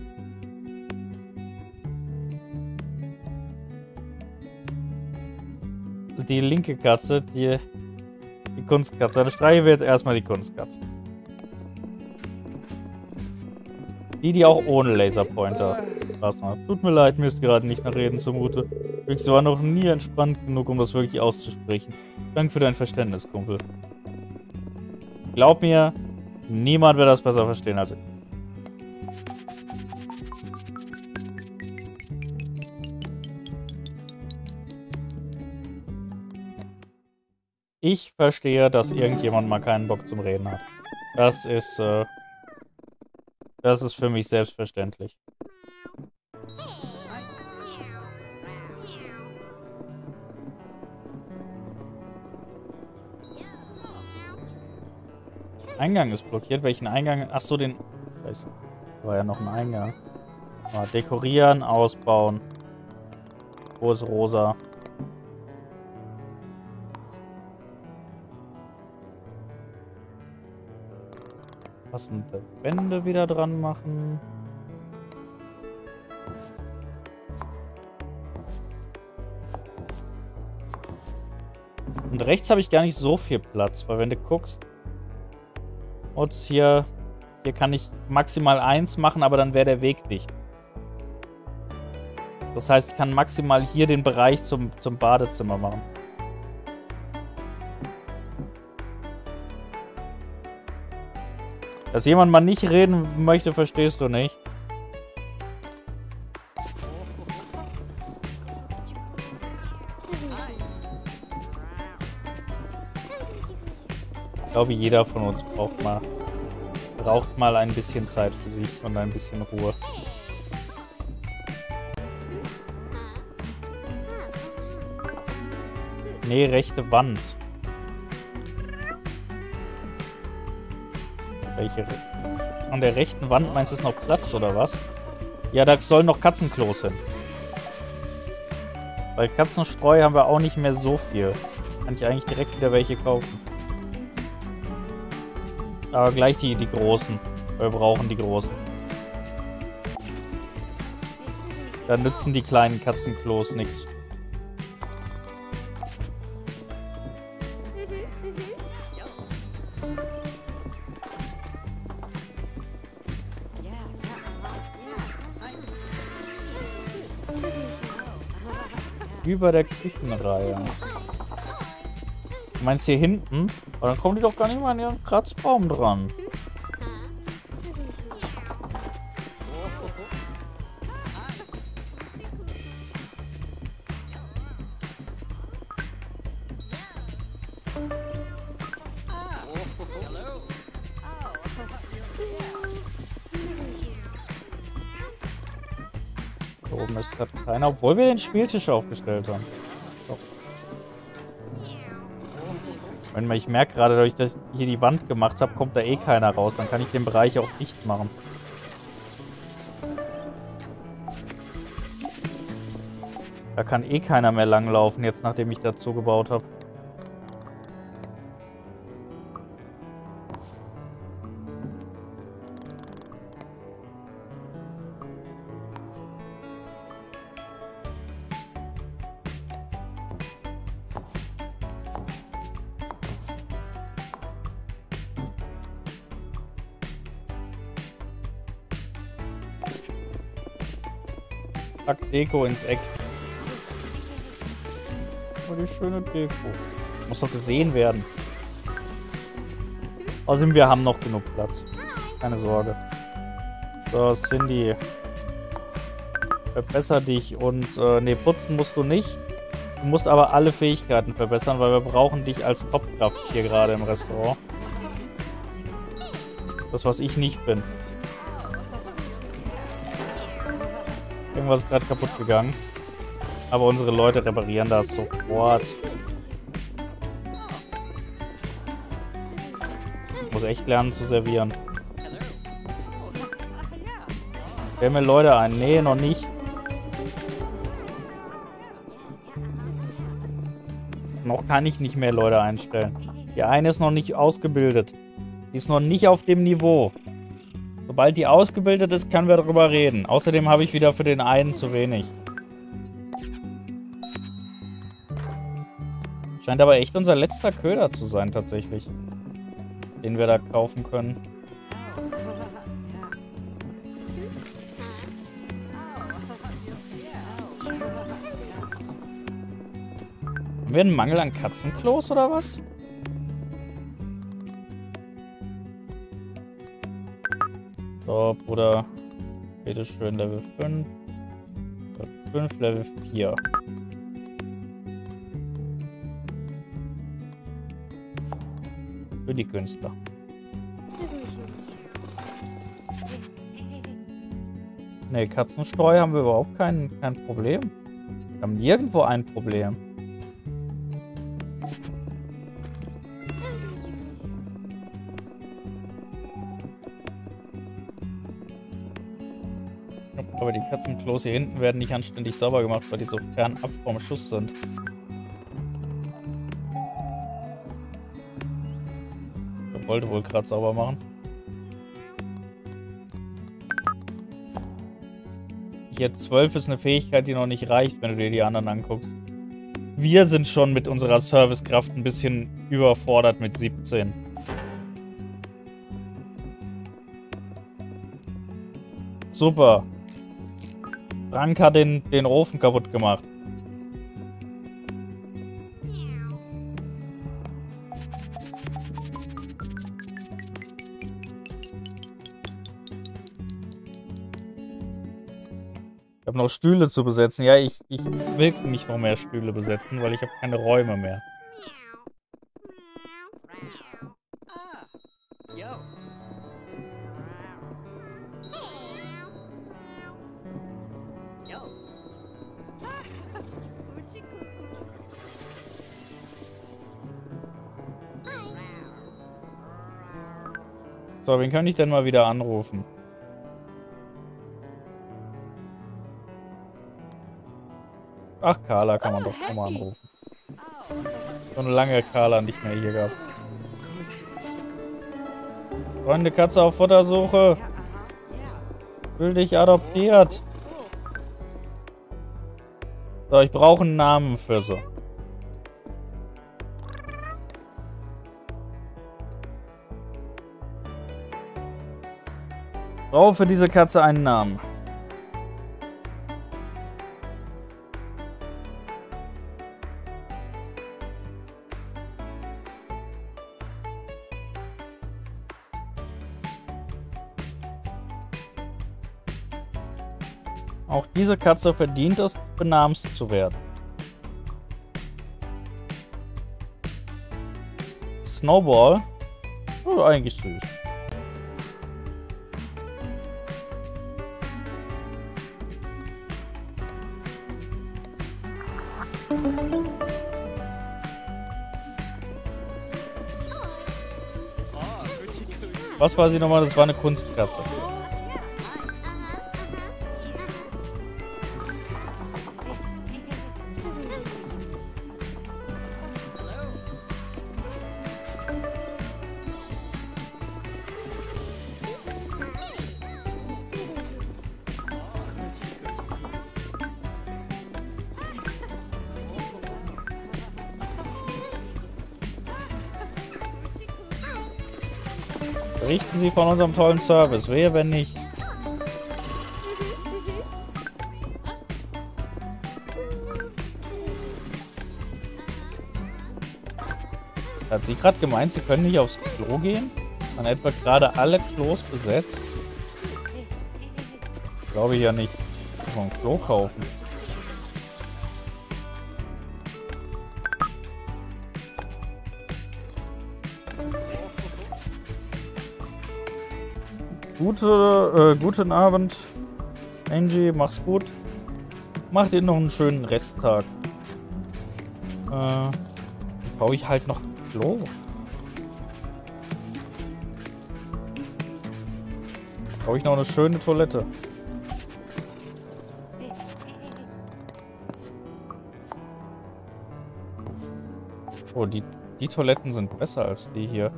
Die linke Katze, die, die Kunstkatze. Dann streichen wir jetzt erstmal die Kunstkatze. Die, die auch ohne Laserpointer. Tut mir leid, mir ist gerade nicht nach Reden zumute. Höchste war noch nie entspannt genug, um das wirklich auszusprechen. Danke für dein Verständnis, Kumpel. Glaub mir, niemand wird das besser verstehen als ich. Ich verstehe, dass irgendjemand mal keinen Bock zum Reden hat. Das ist, äh, das ist für mich selbstverständlich. Eingang ist blockiert. Welchen Eingang? Achso, den... Scheiße. War ja noch ein Eingang. Mal dekorieren, ausbauen. Wo ist Rosa? Passende Wände wieder dran machen. Und rechts habe ich gar nicht so viel Platz, weil wenn du guckst, Mods hier, hier kann ich maximal eins machen, aber dann wäre der Weg dicht. Das heißt, ich kann maximal hier den Bereich zum, zum Badezimmer machen. Dass jemand mal nicht reden möchte, verstehst du nicht. Ich glaube, jeder von uns braucht mal, braucht mal ein bisschen Zeit für sich und ein bisschen Ruhe. Nee, rechte Wand. Welche? An der rechten Wand meinst du ist noch Platz oder was? Ja, da sollen noch Katzenklos hin. Weil Katzenstreu haben wir auch nicht mehr so viel. Kann ich eigentlich direkt wieder welche kaufen. Aber gleich die, die großen. Wir brauchen die großen. Da nützen die kleinen Katzenklos nichts. Über der Küchenreihe. Du meinst hier hinten? Aber dann kommen die doch gar nicht mal an ihren Kratzbaum dran. Obwohl wir den Spieltisch aufgestellt haben. Wenn ich merke gerade, dadurch, dass ich hier die Wand gemacht habe, kommt da eh keiner raus. Dann kann ich den Bereich auch dicht machen. Da kann eh keiner mehr langlaufen, jetzt nachdem ich dazu gebaut habe. Pack Deko ins Eck. Oh, die schöne Deko. Muss doch gesehen werden. Außerdem, wir haben noch genug Platz. Keine Sorge. So, Cindy. Verbesser dich und, äh, nee, putzen musst du nicht. Du musst aber alle Fähigkeiten verbessern, weil wir brauchen dich als Topkraft hier gerade im Restaurant. Das, was ich nicht bin. Irgendwas ist gerade kaputt gegangen. Aber unsere Leute reparieren das sofort. Ich muss echt lernen zu servieren. Stell mir Leute ein. Nee, noch nicht. Noch kann ich nicht mehr Leute einstellen. Die eine ist noch nicht ausgebildet. Die ist noch nicht auf dem Niveau. Sobald die ausgebildet ist, können wir darüber reden. Außerdem habe ich wieder für den einen zu wenig. Scheint aber echt unser letzter Köder zu sein, tatsächlich. Den wir da kaufen können. Haben wir einen Mangel an Katzenklos oder was? So, Bruder. Bitteschön, Level 5. 5, Level 4. Für die Künstler. Ne, Katzenstreu haben wir überhaupt kein, kein Problem. Wir haben nirgendwo ein Problem. Katzenklos hier hinten werden nicht anständig sauber gemacht, weil die so fernab vom Schuss sind. Ich wollte wohl gerade sauber machen. Hier 12 ist eine Fähigkeit, die noch nicht reicht, wenn du dir die anderen anguckst. Wir sind schon mit unserer Servicekraft ein bisschen überfordert mit 17. Super. Frank hat den, den Ofen kaputt gemacht. Ich habe noch Stühle zu besetzen. Ja, ich, ich will nicht noch mehr Stühle besetzen, weil ich habe keine Räume mehr. So, wen kann ich denn mal wieder anrufen? Ach, Carla kann man doch schon mal anrufen. So eine lange Carla nicht mehr hier gehabt. Freunde, Katze auf Futtersuche. Will dich adoptiert. So, ich brauche einen Namen für sie. brauche für diese Katze einen Namen. Auch diese Katze verdient es, benamst zu werden. Snowball? Oh, eigentlich süß. Was war sie nochmal? Das war eine Kunstkatze. Von unserem tollen Service. Wehe, wenn nicht. Hat sie gerade gemeint, sie können nicht aufs Klo gehen? Man etwa gerade alle Klos besetzt? Glaube ich ja nicht. Ein Klo kaufen. Gute, äh, guten Abend, Angie, mach's gut. Mach dir noch einen schönen Resttag. Äh, baue ich halt noch Klo. Baue ich noch eine schöne Toilette. Oh, die, die Toiletten sind besser als die hier.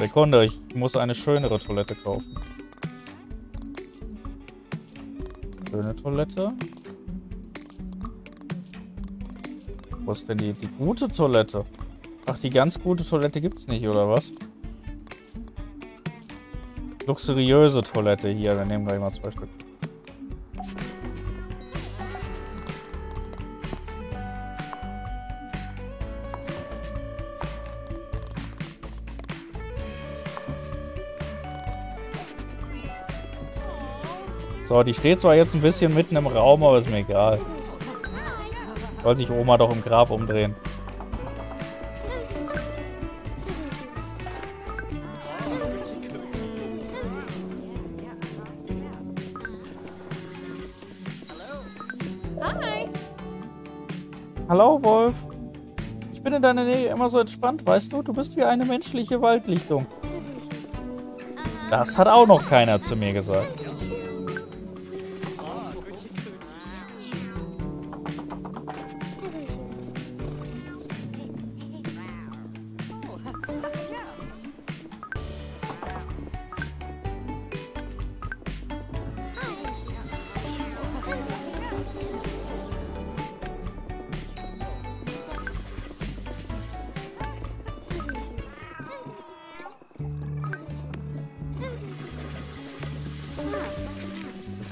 Sekunde, ich muss eine schönere Toilette kaufen. Schöne Toilette. Wo ist denn die, die gute Toilette? Ach, die ganz gute Toilette gibt's nicht, oder was? Luxuriöse Toilette hier, dann nehmen wir mal zwei Stück. So, die steht zwar jetzt ein bisschen mitten im Raum, aber ist mir egal. Soll sich Oma doch im Grab umdrehen. Hi. Hallo, Wolf. Ich bin in deiner Nähe immer so entspannt, weißt du? Du bist wie eine menschliche Waldlichtung. Das hat auch noch keiner zu mir gesagt.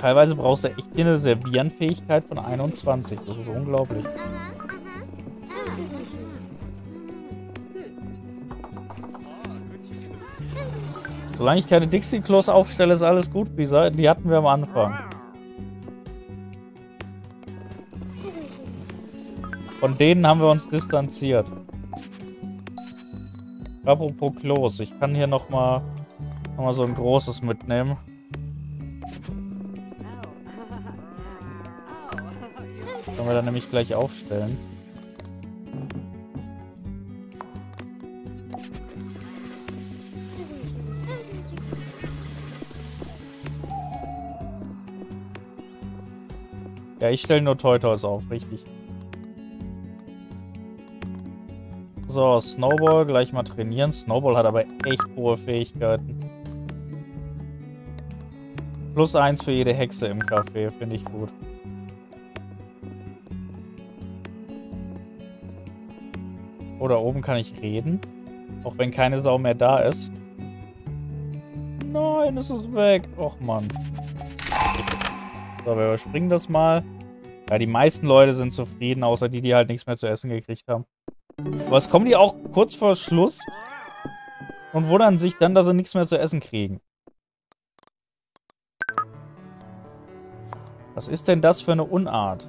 Teilweise brauchst du echt hier eine Servierenfähigkeit von 21. Das ist unglaublich. Solange ich keine Dixie-Klos aufstelle, ist alles gut. Die hatten wir am Anfang. Von denen haben wir uns distanziert. Apropos Klos. Ich kann hier nochmal noch mal so ein großes mitnehmen. Wir dann nämlich gleich aufstellen. Ja, ich stelle nur Toys auf, richtig. So, Snowball gleich mal trainieren. Snowball hat aber echt hohe Fähigkeiten. Plus eins für jede Hexe im Café, finde ich gut. Oder oben kann ich reden. Auch wenn keine Sau mehr da ist. Nein, es ist weg. Och, Mann. So, wir überspringen das mal. Ja, die meisten Leute sind zufrieden, außer die, die halt nichts mehr zu essen gekriegt haben. Aber es kommen die auch kurz vor Schluss und wundern sich dann, dass sie nichts mehr zu essen kriegen. Was ist denn das für eine Unart?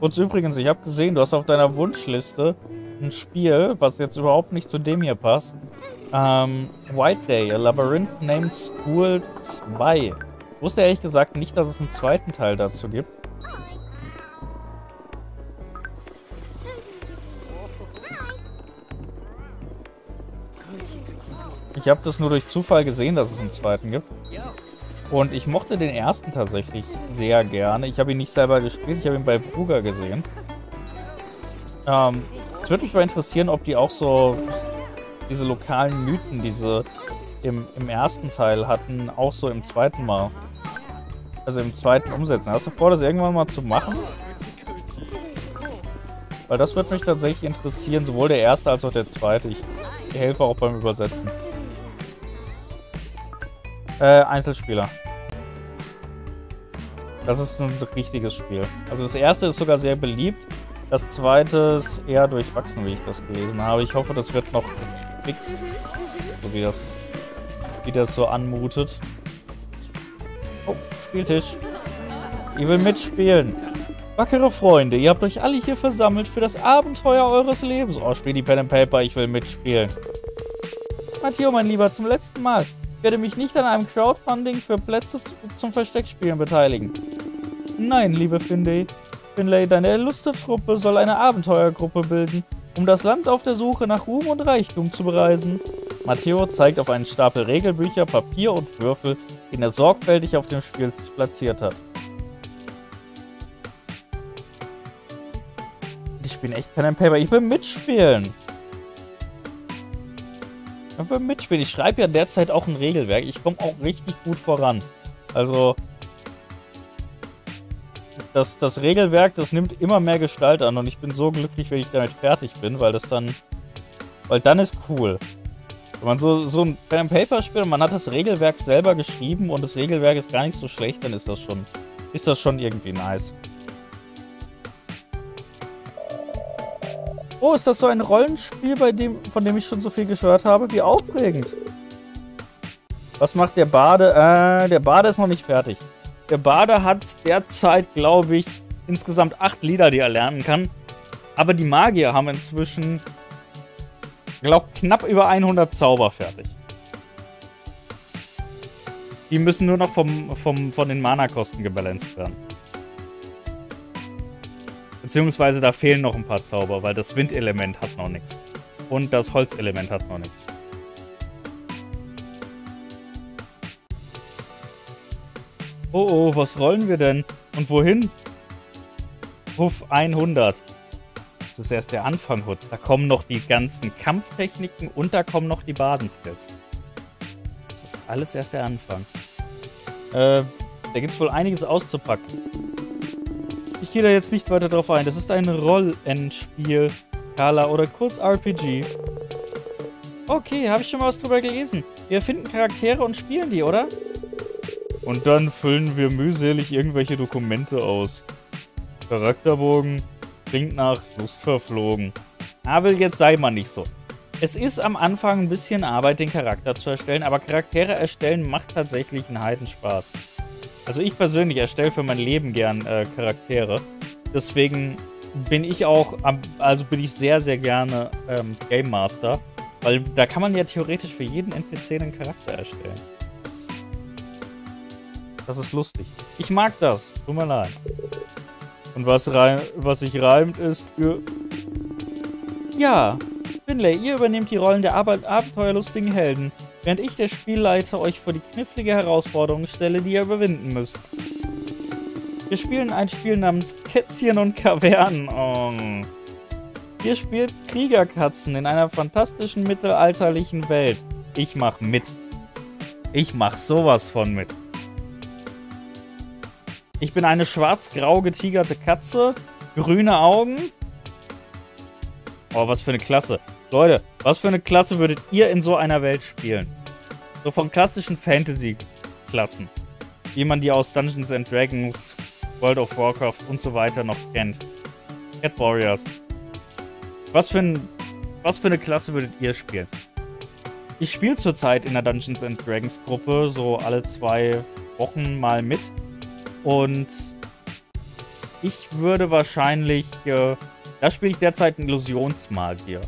Und übrigens, ich habe gesehen, du hast auf deiner Wunschliste ein Spiel, was jetzt überhaupt nicht zu dem hier passt. Ähm, White Day, a Labyrinth Named School 2. Ich wusste ehrlich gesagt nicht, dass es einen zweiten Teil dazu gibt. Ich habe das nur durch Zufall gesehen, dass es einen zweiten gibt. Und ich mochte den ersten tatsächlich sehr gerne. Ich habe ihn nicht selber gespielt, ich habe ihn bei Bruger gesehen. Ähm, es würde mich mal interessieren, ob die auch so diese lokalen Mythen, diese im, im ersten Teil hatten, auch so im zweiten Mal. Also im zweiten umsetzen. Hast du vor, das irgendwann mal zu machen? Weil das würde mich tatsächlich interessieren, sowohl der erste als auch der zweite. Ich helfe auch beim Übersetzen. Äh, Einzelspieler. Das ist ein richtiges Spiel. Also das erste ist sogar sehr beliebt. Das zweite ist eher durchwachsen, wie ich das gelesen habe. Ich hoffe, das wird noch fix. So wie das, wie das so anmutet. Oh, Spieltisch. Ich will mitspielen. Wackere Freunde, ihr habt euch alle hier versammelt für das Abenteuer eures Lebens. Oh, spiel die Pen and Paper, ich will mitspielen. Matteo, mein Lieber, zum letzten Mal. Ich werde mich nicht an einem Crowdfunding für Plätze zum Versteckspielen beteiligen. Nein, liebe Finlay. Finlay, deine Illustre-Truppe soll eine Abenteuergruppe bilden, um das Land auf der Suche nach Ruhm und Reichtum zu bereisen. Matteo zeigt auf einen Stapel Regelbücher, Papier und Würfel, den er sorgfältig auf dem Spieltisch platziert hat. Ich spiele echt and Paper. Ich will mitspielen. Ich will mitspielen. Ich schreibe ja derzeit auch ein Regelwerk. Ich komme auch richtig gut voran. Also, das, das Regelwerk, das nimmt immer mehr Gestalt an und ich bin so glücklich, wenn ich damit fertig bin, weil das dann, weil dann ist cool. Wenn man so, so ein Pen Paper spielt und man hat das Regelwerk selber geschrieben und das Regelwerk ist gar nicht so schlecht, dann ist das schon, ist das schon irgendwie nice. Oh, ist das so ein Rollenspiel, bei dem, von dem ich schon so viel gehört habe? Wie aufregend. Was macht der Bade? Äh, der Bade ist noch nicht fertig. Der Bade hat derzeit, glaube ich, insgesamt acht Lieder, die er lernen kann. Aber die Magier haben inzwischen, glaube knapp über 100 Zauber fertig. Die müssen nur noch vom, vom, von den Mana-Kosten gebalanced werden. Beziehungsweise da fehlen noch ein paar Zauber, weil das Windelement hat noch nichts. Und das Holzelement hat noch nichts. Oh oh, was rollen wir denn? Und wohin? Puff 100. Das ist erst der Anfang, Hut. Da kommen noch die ganzen Kampftechniken und da kommen noch die Badenskills. Das ist alles erst der Anfang. Äh, da gibt es wohl einiges auszupacken. Ich gehe da jetzt nicht weiter drauf ein. Das ist ein Roll-Endspiel, Carla, oder kurz RPG. Okay, habe ich schon mal was drüber gelesen. Wir finden Charaktere und spielen die, oder? Und dann füllen wir mühselig irgendwelche Dokumente aus. Charakterbogen klingt nach Lust verflogen. Aber jetzt sei mal nicht so. Es ist am Anfang ein bisschen Arbeit, den Charakter zu erstellen, aber Charaktere erstellen macht tatsächlich einen Heidenspaß. Also ich persönlich erstelle für mein Leben gern äh, Charaktere. Deswegen bin ich auch, also bin ich sehr, sehr gerne ähm, Game Master. Weil da kann man ja theoretisch für jeden NPC einen Charakter erstellen. Das, das ist lustig. Ich mag das. Tut mir leid. Und was, rein, was sich reimt ist. Ja, Finlay, ihr übernehmt die Rollen der abenteuerlustigen Helden während ich, der Spielleiter, euch vor die knifflige Herausforderung stelle, die ihr überwinden müsst. Wir spielen ein Spiel namens Kätzchen und Kavernen. Oh. Ihr spielt Kriegerkatzen in einer fantastischen mittelalterlichen Welt. Ich mach mit. Ich mach sowas von mit. Ich bin eine schwarz-grau getigerte Katze, grüne Augen. Oh, was für eine Klasse. Leute, was für eine Klasse würdet ihr in so einer Welt spielen? So von klassischen Fantasy-Klassen. wie man die aus Dungeons and Dragons, World of Warcraft und so weiter noch kennt. Cat Warriors. Was für, ein, was für eine Klasse würdet ihr spielen? Ich spiele zurzeit in der Dungeons and Dragons Gruppe so alle zwei Wochen mal mit. Und ich würde wahrscheinlich. Äh, da spiele ich derzeit einen Illusionsmagier.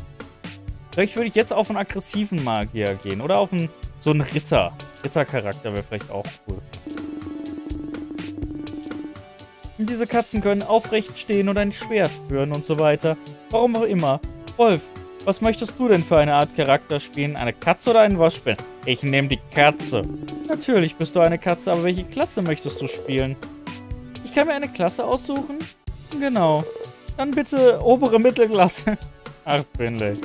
Vielleicht würde ich jetzt auf einen aggressiven Magier gehen. Oder auf einen, so einen Ritter. Rittercharakter wäre vielleicht auch cool. Und diese Katzen können aufrecht stehen und ein Schwert führen und so weiter. Warum auch immer. Wolf, was möchtest du denn für eine Art Charakter spielen? Eine Katze oder ein Waschbär? Ich nehme die Katze. Natürlich bist du eine Katze, aber welche Klasse möchtest du spielen? Ich kann mir eine Klasse aussuchen? Genau. Dann bitte obere Mittelklasse. Ach, Finlay.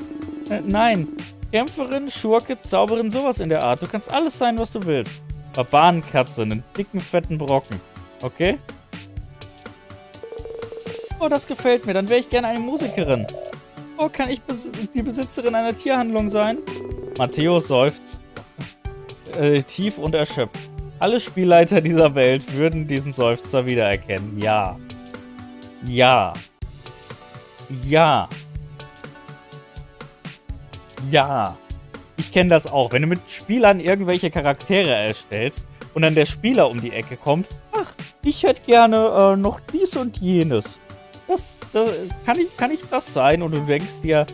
Äh, nein. Kämpferin, Schurke, Zauberin, sowas in der Art. Du kannst alles sein, was du willst. Barbarenkatze, einen dicken, fetten Brocken. Okay? Oh, das gefällt mir. Dann wäre ich gerne eine Musikerin. Oh, kann ich bes die Besitzerin einer Tierhandlung sein? Matteo seufzt äh, tief und erschöpft. Alle Spielleiter dieser Welt würden diesen Seufzer wiedererkennen. Ja. Ja. Ja. Ja. Ich kenne das auch. Wenn du mit Spielern irgendwelche Charaktere erstellst und dann der Spieler um die Ecke kommt, ach, ich hätte gerne äh, noch dies und jenes. Das, das, kann, ich, kann ich das sein? Und du denkst dir,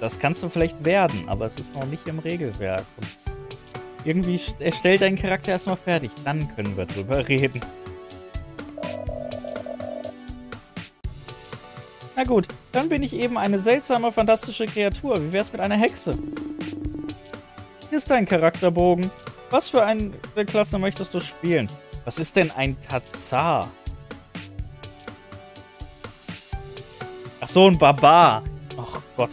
das kannst du vielleicht werden, aber es ist noch nicht im Regelwerk. Und irgendwie erstell deinen Charakter erstmal fertig, dann können wir drüber reden. Na gut, dann bin ich eben eine seltsame, fantastische Kreatur. Wie wär's mit einer Hexe? Hier ist dein Charakterbogen. Was für eine Klasse möchtest du spielen? Was ist denn ein Tazar? Ach so, ein Barbar. Ach Gott.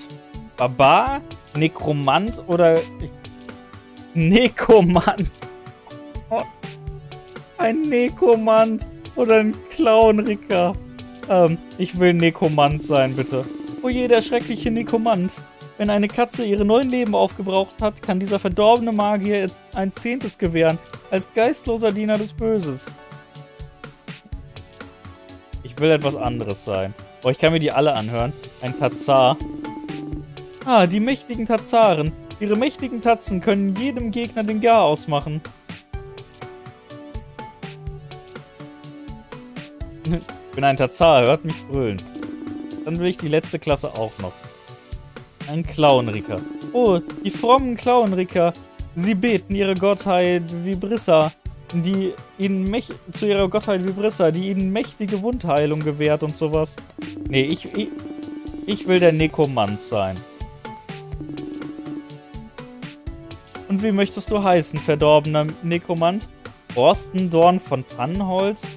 Barbar, Nekromant oder Nekomant. Oh, ein Nekomant oder ein Clownricker. Ähm, ich will Nekomant sein, bitte. Oh je, der schreckliche Nekomant. Wenn eine Katze ihre neuen Leben aufgebraucht hat, kann dieser verdorbene Magier ein Zehntes gewähren, als geistloser Diener des Böses. Ich will etwas anderes sein. Oh, ich kann mir die alle anhören. Ein Tazar. Ah, die mächtigen Tazaren. Ihre mächtigen Tatzen können jedem Gegner den Gar ausmachen. Bin ein Tazar, hört mich brüllen. Dann will ich die letzte Klasse auch noch. Ein Clownricker. Oh, die frommen Clownricker. Sie beten ihre Gottheit Vibrissa, die ihnen zu ihrer Gottheit Vibrissa, die ihnen mächtige Wundheilung gewährt und sowas. Nee, ich, ich, ich will der Nekomant sein. Und wie möchtest du heißen, verdorbener Nekromant? Dorstendorn von Tannenholz?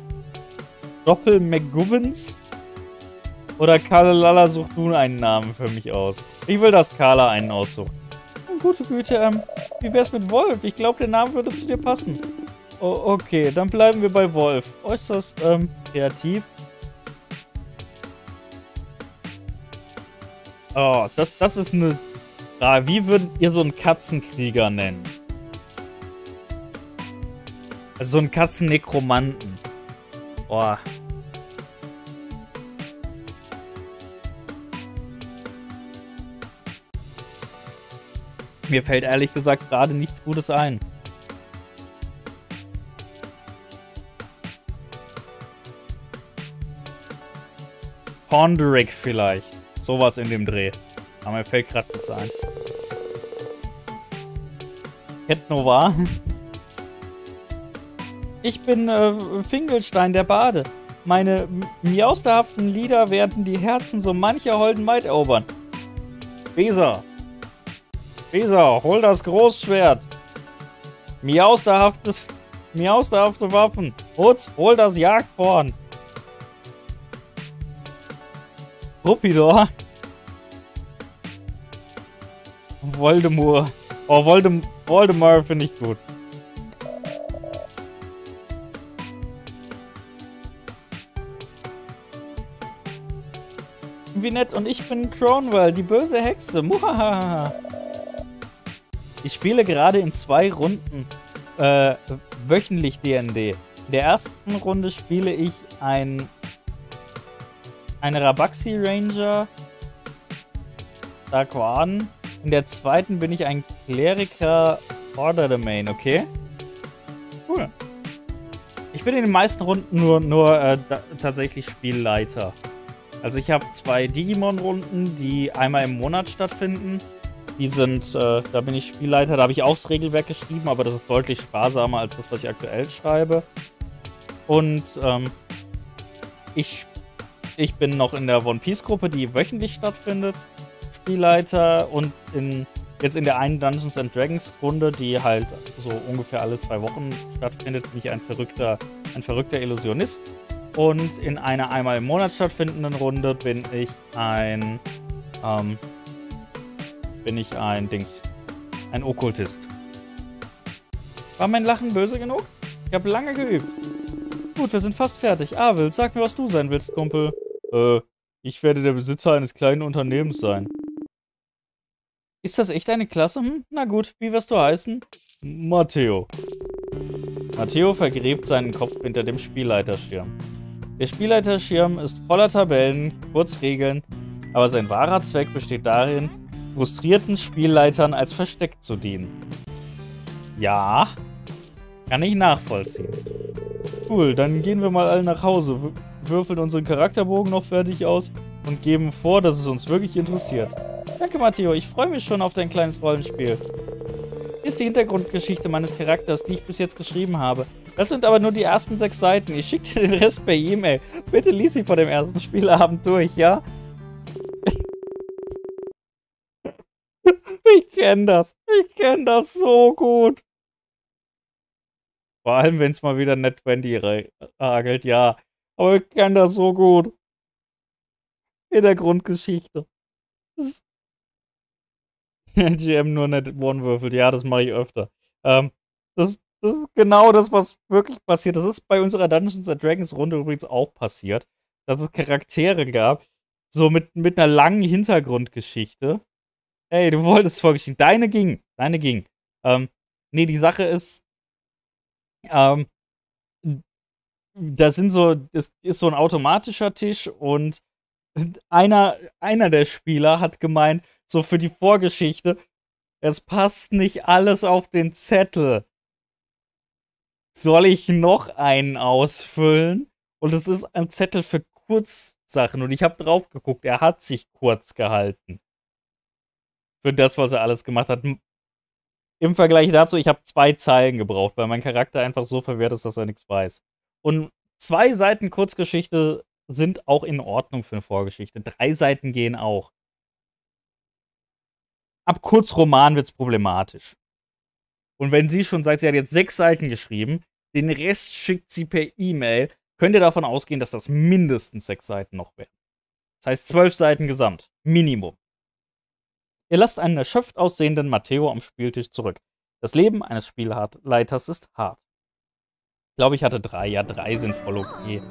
Doppel McGubbins? Oder Kalalala, such du einen Namen für mich aus. Ich will, dass Carla einen aussucht. Gute Güte, ähm, wie wär's mit Wolf? Ich glaube, der Name würde zu dir passen. Oh, okay, dann bleiben wir bei Wolf. Äußerst, ähm, kreativ. Oh, das, das ist eine Frage. Wie würdet ihr so einen Katzenkrieger nennen? Also so einen Katzennekromanten. Boah. Mir fällt ehrlich gesagt gerade nichts Gutes ein. Ponderick vielleicht. Sowas in dem Dreh. Aber mir fällt gerade nichts ein. Cat Nova. Ich bin äh, Fingelstein, der Bade. Meine miausterhaften Lieder werden die Herzen so mancher holden Maid erobern. Weser. Weser, hol das Großschwert. Miausterhafte, miausterhafte Waffen. Hutz, hol das Jagdhorn. Rupidor. Voldemort. Oh, Voldem Voldemort finde ich gut. Nett. Und ich bin Cronwell, die böse Hexe. Muhahaha. Ich spiele gerade in zwei Runden äh, wöchentlich D&D. In der ersten Runde spiele ich ein eine Rabaxi Ranger Darkwan. In der zweiten bin ich ein Kleriker Order Domain, okay? Cool. Ich bin in den meisten Runden nur, nur äh, tatsächlich Spielleiter. Also ich habe zwei Digimon-Runden, die einmal im Monat stattfinden. Die sind, äh, da bin ich Spielleiter, da habe ich auch das Regelwerk geschrieben, aber das ist deutlich sparsamer als das, was ich aktuell schreibe. Und ähm, ich, ich bin noch in der One Piece Gruppe, die wöchentlich stattfindet. Spielleiter und in, jetzt in der einen Dungeons and Dragons Runde, die halt so ungefähr alle zwei Wochen stattfindet, bin ich ein verrückter, ein verrückter Illusionist. Und in einer einmal im Monat stattfindenden Runde bin ich ein, ähm, bin ich ein Dings, ein Okkultist. War mein Lachen böse genug? Ich habe lange geübt. Gut, wir sind fast fertig. Abel, sag mir, was du sein willst, Kumpel. Äh, ich werde der Besitzer eines kleinen Unternehmens sein. Ist das echt eine Klasse? Hm? Na gut, wie wirst du heißen? Matteo. Matteo vergräbt seinen Kopf hinter dem Spielleiterschirm. Der Spielleiterschirm ist voller Tabellen, Kurzregeln, aber sein wahrer Zweck besteht darin, frustrierten Spielleitern als Versteck zu dienen. Ja, kann ich nachvollziehen. Cool, dann gehen wir mal alle nach Hause, würfeln unseren Charakterbogen noch fertig aus und geben vor, dass es uns wirklich interessiert. Danke, Matteo, ich freue mich schon auf dein kleines Rollenspiel. Hier ist die Hintergrundgeschichte meines Charakters, die ich bis jetzt geschrieben habe. Das sind aber nur die ersten sechs Seiten. Ich schicke dir den Rest per E-Mail. Bitte lies sie vor dem ersten Spielabend durch, ja? Ich kenne das. Ich kenne das so gut. Vor allem, wenn es mal wieder Net 20 hagelt, ja. Aber ich kenne das so gut. Hintergrundgeschichte. GM nur Net One würfelt. Ja, das mache ich öfter. Ähm, das, das ist genau das, was wirklich passiert. Das ist bei unserer Dungeons Dragons Runde übrigens auch passiert, dass es Charaktere gab, so mit, mit einer langen Hintergrundgeschichte. Ey, du wolltest Vorgeschichte. Deine ging. Deine ging. Ähm, nee, die Sache ist, ähm, da sind so, das ist so ein automatischer Tisch und einer, einer der Spieler hat gemeint, so für die Vorgeschichte, es passt nicht alles auf den Zettel soll ich noch einen ausfüllen? Und es ist ein Zettel für Kurzsachen. Und ich habe drauf geguckt, er hat sich kurz gehalten. Für das, was er alles gemacht hat. Im Vergleich dazu, ich habe zwei Zeilen gebraucht, weil mein Charakter einfach so verwirrt ist, dass er nichts weiß. Und zwei Seiten Kurzgeschichte sind auch in Ordnung für eine Vorgeschichte. Drei Seiten gehen auch. Ab Kurzroman wird es problematisch. Und wenn sie schon sagt, sie hat jetzt sechs Seiten geschrieben, den Rest schickt sie per E-Mail, könnt ihr davon ausgehen, dass das mindestens sechs Seiten noch werden. Das heißt zwölf Seiten gesamt. Minimum. Ihr lasst einen erschöpft aussehenden Matteo am Spieltisch zurück. Das Leben eines Spielleiters ist hart. Ich glaube, ich hatte drei. Ja, drei sind voll okay.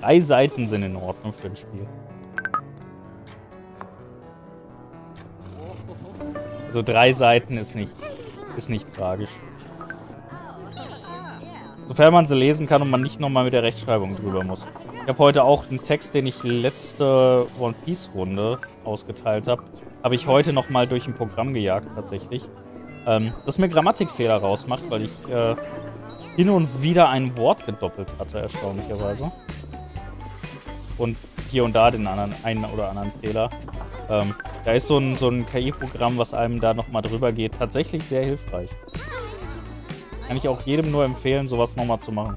Drei Seiten sind in Ordnung für ein Spiel. Also drei Seiten ist nicht ist nicht tragisch. Sofern man sie lesen kann und man nicht nochmal mit der Rechtschreibung drüber muss. Ich habe heute auch einen Text, den ich letzte One Piece Runde ausgeteilt habe, habe ich heute nochmal durch ein Programm gejagt tatsächlich. Ähm, das mir Grammatikfehler rausmacht, weil ich äh, hin und wieder ein Wort gedoppelt hatte, erstaunlicherweise. Und hier und da den anderen, einen oder anderen Fehler. Ähm, da ist so ein, so ein KI-Programm, was einem da nochmal drüber geht, tatsächlich sehr hilfreich. Kann ich auch jedem nur empfehlen, sowas nochmal zu machen.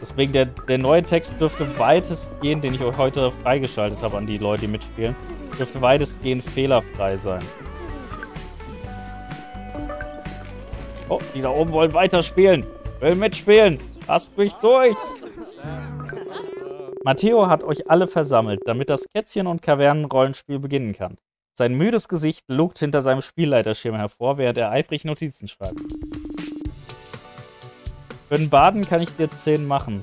Deswegen, der, der neue Text dürfte weitestgehend, den ich euch heute freigeschaltet habe an die Leute, die mitspielen, dürfte weitestgehend fehlerfrei sein. Oh, die da oben wollen weiterspielen. Will mitspielen. Lasst mich durch. Matteo hat euch alle versammelt, damit das Kätzchen- und Kavernenrollenspiel beginnen kann. Sein müdes Gesicht lugt hinter seinem Spielleiterschirm hervor, während er eifrig Notizen schreibt. Für den Baden kann ich dir 10 machen.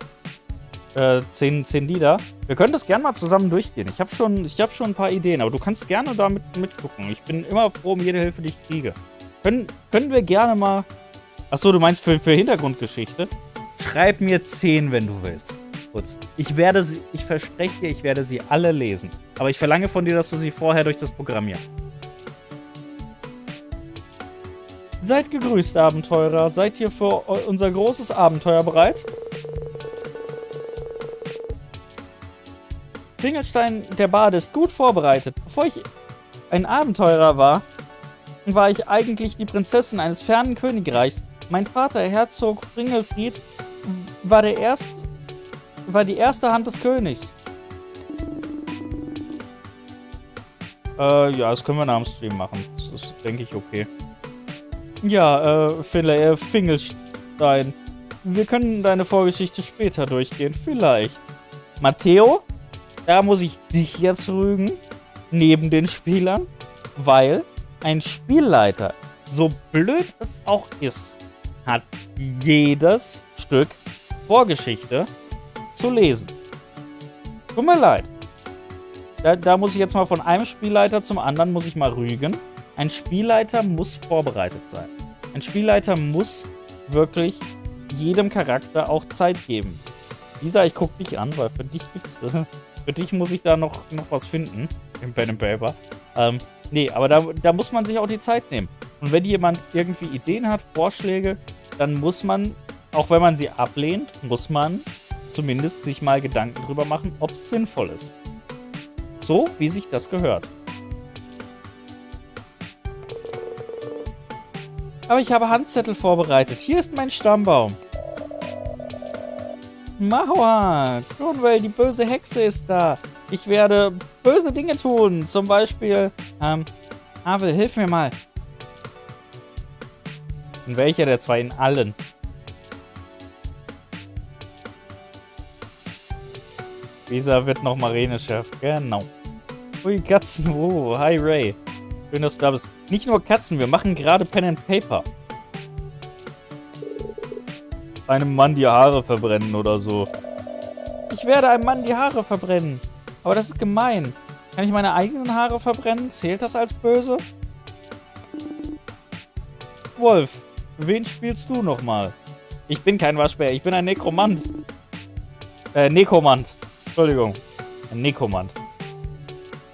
Äh, 10, 10 Lieder. Wir können das gerne mal zusammen durchgehen. Ich habe schon, hab schon ein paar Ideen, aber du kannst gerne damit mitgucken. Ich bin immer froh um jede Hilfe, die ich kriege. Können, können wir gerne mal Achso, du meinst für, für Hintergrundgeschichte? Schreib mir 10, wenn du willst. Kurz. Ich werde sie, ich verspreche dir, ich werde sie alle lesen. Aber ich verlange von dir, dass du sie vorher durch das programmierst. Seid gegrüßt, Abenteurer. Seid ihr für unser großes Abenteuer bereit? Klingelstein der Bade ist gut vorbereitet. Bevor ich ein Abenteurer war, war ich eigentlich die Prinzessin eines fernen Königreichs. Mein Vater, Herzog Ringelfried, war der erst, war die erste Hand des Königs. Äh, ja, das können wir nach dem Stream machen. Das ist, denke ich, okay. Ja, äh, Finlay, äh, Fingelstein. Wir können deine Vorgeschichte später durchgehen. Vielleicht. Matteo, da muss ich dich jetzt rügen. Neben den Spielern. Weil ein Spielleiter, so blöd es auch ist, hat jedes Stück Vorgeschichte zu lesen. Tut mir leid. Da, da muss ich jetzt mal von einem Spielleiter zum anderen muss ich mal rügen. Ein Spielleiter muss vorbereitet sein. Ein Spielleiter muss wirklich jedem Charakter auch Zeit geben. Lisa, ich guck dich an, weil für dich gibt's Für dich muss ich da noch, noch was finden im Pen and Paper. Ähm, nee, aber da, da muss man sich auch die Zeit nehmen. Und wenn jemand irgendwie Ideen hat, Vorschläge, dann muss man, auch wenn man sie ablehnt, muss man zumindest sich mal Gedanken drüber machen, ob es sinnvoll ist. So, wie sich das gehört. Aber ich habe Handzettel vorbereitet. Hier ist mein Stammbaum. Mahua, Cronwell, die böse Hexe ist da. Ich werde böse Dinge tun. Zum Beispiel, ähm, Havel, hilf mir mal. In welcher der zwei? In allen. Dieser wird noch Marinechef. Genau. Ui, Katzen. Oh, hi Ray. Schön, dass du da bist. Nicht nur Katzen, wir machen gerade Pen and Paper. Einem Mann die Haare verbrennen oder so. Ich werde einem Mann die Haare verbrennen. Aber das ist gemein. Kann ich meine eigenen Haare verbrennen? Zählt das als böse? Wolf, wen spielst du nochmal? Ich bin kein Waschbär, ich bin ein Nekromant. Äh, Nekomant. Entschuldigung. Ein Nekomant.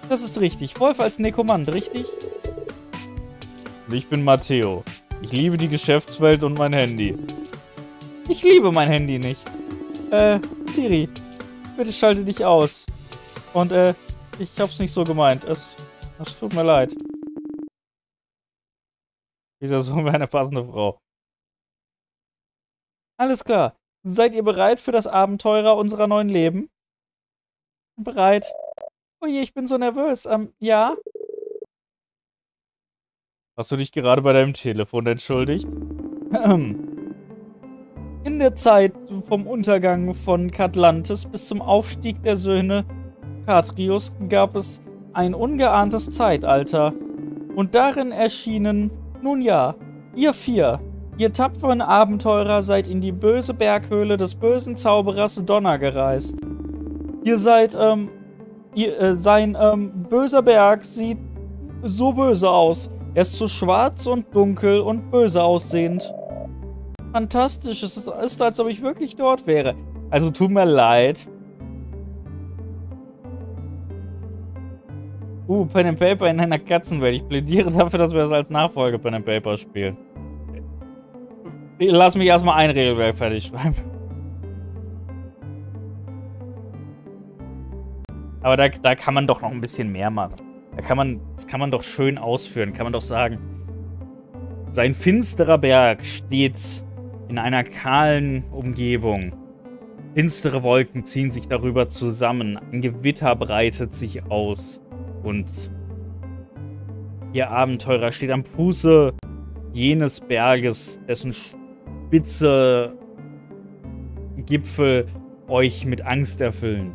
Das ist richtig. Wolf als Nekomant, richtig? Ich bin Matteo. Ich liebe die Geschäftswelt und mein Handy. Ich liebe mein Handy nicht. Äh, Siri, bitte schalte dich aus. Und, äh, ich hab's nicht so gemeint. Es, es tut mir leid. Dieser Sohn wäre eine passende Frau. Alles klar. Seid ihr bereit für das Abenteurer unserer neuen Leben? Bereit. Oh je, ich bin so nervös. Ähm, ja? Hast du dich gerade bei deinem Telefon entschuldigt? In der Zeit vom Untergang von Katlantis bis zum Aufstieg der Söhne Katrius gab es ein ungeahntes Zeitalter. Und darin erschienen, nun ja, ihr vier, ihr tapferen Abenteurer seid in die böse Berghöhle des bösen Zauberers Donner gereist. Ihr seid, ähm, ihr, äh, sein, ähm, böser Berg sieht so böse aus, er ist zu schwarz und dunkel und böse aussehend. Fantastisch, es ist, als ob ich wirklich dort wäre. Also tut mir leid. Uh, Pen and Paper in einer Katzenwelt. Ich plädiere dafür, dass wir das als Nachfolge Pen and Paper spielen. Lass mich erstmal ein Regelwerk fertig schreiben. Aber da, da kann man doch noch ein bisschen mehr machen. Kann man, das kann man doch schön ausführen. Kann man doch sagen, sein finsterer Berg steht in einer kahlen Umgebung. Finstere Wolken ziehen sich darüber zusammen. Ein Gewitter breitet sich aus. Und ihr Abenteurer steht am Fuße jenes Berges, dessen spitze Gipfel euch mit Angst erfüllen.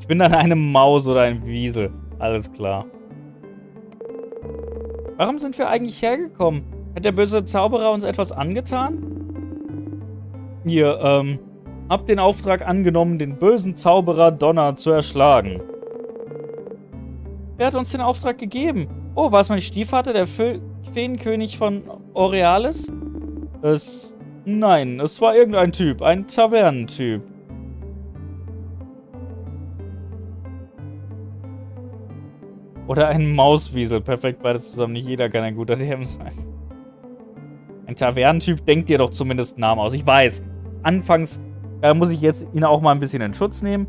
Ich bin dann eine Maus oder ein Wiesel. Alles klar. Warum sind wir eigentlich hergekommen? Hat der böse Zauberer uns etwas angetan? Ihr, ähm, habt den Auftrag angenommen, den bösen Zauberer Donner zu erschlagen. Wer hat uns den Auftrag gegeben? Oh, war es mein Stiefvater, der Feenkönig von Orealis? Es... Nein, es war irgendein Typ. Ein Tavernentyp. Oder ein Mauswiesel. Perfekt, beides zusammen. Nicht jeder kann ein guter DM sein. Ein Tavernentyp denkt dir doch zumindest Namen aus. Ich weiß, anfangs äh, muss ich jetzt ihn auch mal ein bisschen in Schutz nehmen.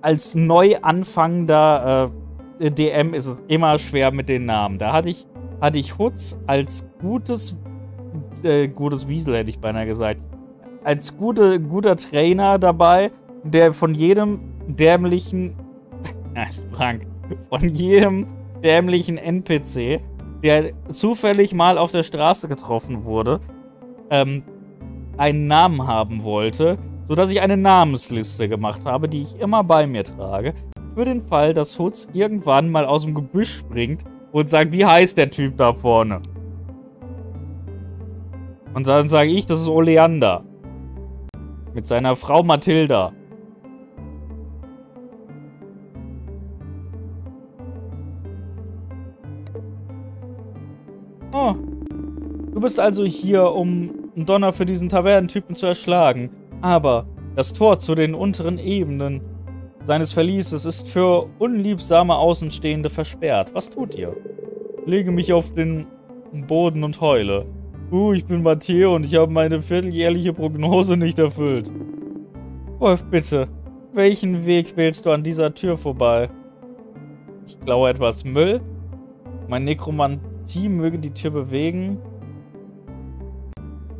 Als neu anfangender äh, DM ist es immer schwer mit den Namen. Da hatte ich, hatte ich Hutz als gutes, äh, gutes Wiesel, hätte ich beinahe gesagt. Als gute, guter Trainer dabei, der von jedem dämlichen, ja, ist Frank, von jedem dämlichen NPC, der zufällig mal auf der Straße getroffen wurde, ähm, einen Namen haben wollte, sodass ich eine Namensliste gemacht habe, die ich immer bei mir trage, für den Fall, dass Hutz irgendwann mal aus dem Gebüsch springt und sagt, wie heißt der Typ da vorne? Und dann sage ich, das ist Oleander. Mit seiner Frau Mathilda. Bist also hier, um Donner für diesen Tavernentypen zu erschlagen. Aber das Tor zu den unteren Ebenen seines Verlieses ist für unliebsame Außenstehende versperrt. Was tut ihr? Lege mich auf den Boden und heule. Uh, ich bin Matteo und ich habe meine vierteljährliche Prognose nicht erfüllt. Wolf, bitte. Welchen Weg wählst du an dieser Tür vorbei? Ich glaube etwas Müll. Mein Nekromant Team möge die Tür bewegen.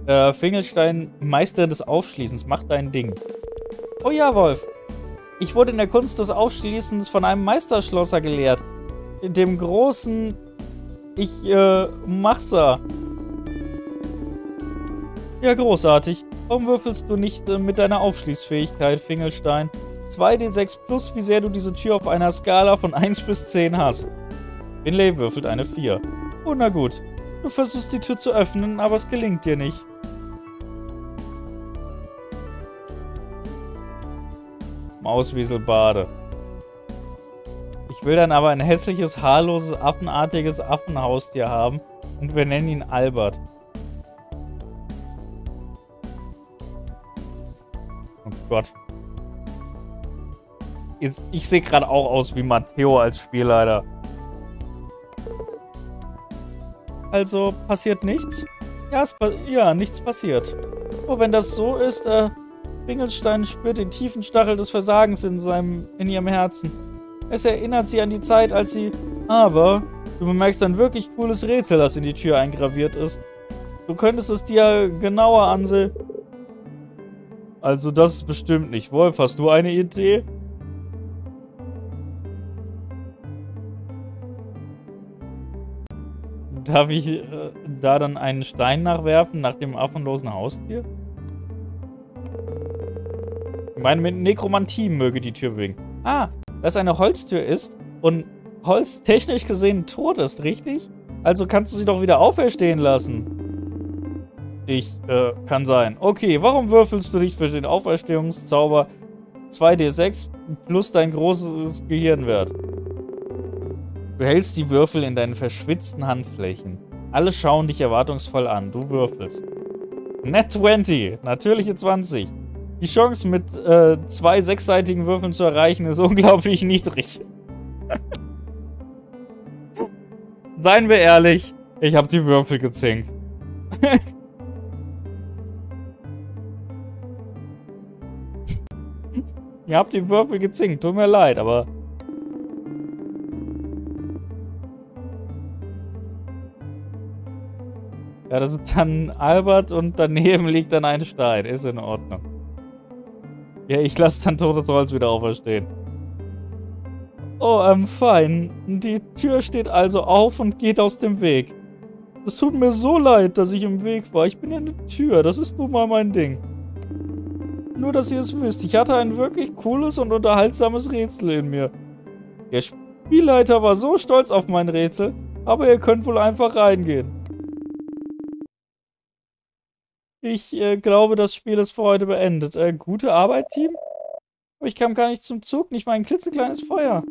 Äh, Fingelstein, Meister des Aufschließens, mach dein Ding. Oh ja, Wolf. Ich wurde in der Kunst des Aufschließens von einem Meisterschlosser gelehrt. Dem großen... Ich, äh, Machser. Ja, großartig. Warum würfelst du nicht äh, mit deiner Aufschließfähigkeit, Fingelstein? 2d6 plus, wie sehr du diese Tür auf einer Skala von 1 bis 10 hast. Finlay würfelt eine 4. Oh, na gut. Du versuchst die Tür zu öffnen, aber es gelingt dir nicht. Mauswieselbade. Ich will dann aber ein hässliches, haarloses, affenartiges Affenhaustier haben und wir nennen ihn Albert. Oh Gott. Ich, sehe gerade auch aus wie Matteo als Spielleiter. Also passiert nichts? Ja, ja, nichts passiert. Oh, wenn das so ist, äh, Ringelstein spürt den tiefen Stachel des Versagens in, seinem, in ihrem Herzen. Es erinnert sie an die Zeit, als sie... Aber du bemerkst ein wirklich cooles Rätsel, das in die Tür eingraviert ist. Du könntest es dir genauer ansehen. Also das ist bestimmt nicht. Wolf, hast du eine Idee? Darf ich äh, da dann einen Stein nachwerfen nach dem affenlosen Haustier? Ich meine, mit Nekromantie möge die Tür bewegen. Ah, dass eine Holztür ist und Holz technisch gesehen tot ist, richtig? Also kannst du sie doch wieder auferstehen lassen. Ich, äh, kann sein. Okay, warum würfelst du dich für den Auferstehungszauber 2d6 plus dein großes Gehirnwert? Du hältst die Würfel in deinen verschwitzten Handflächen. Alle schauen dich erwartungsvoll an. Du würfelst. Net 20. Natürliche 20. Die Chance mit äh, zwei sechsseitigen Würfeln zu erreichen ist unglaublich niedrig. Seien wir ehrlich, ich habe die Würfel gezinkt. Ihr habt die Würfel gezinkt, tut mir leid, aber Ja, das ist dann Albert und daneben liegt dann ein Stein. Ist in Ordnung. Ja, ich lasse dann Totes Holz wieder auferstehen. Oh, ähm, fein. Die Tür steht also auf und geht aus dem Weg. Es tut mir so leid, dass ich im Weg war. Ich bin ja eine Tür. Das ist nun mal mein Ding. Nur, dass ihr es wisst. Ich hatte ein wirklich cooles und unterhaltsames Rätsel in mir. Der Spielleiter war so stolz auf mein Rätsel, aber ihr könnt wohl einfach reingehen. Ich äh, glaube, das Spiel ist für heute beendet. Äh, gute Arbeit, Team? Aber ich kam gar nicht zum Zug, nicht mal ein klitzekleines Feuer.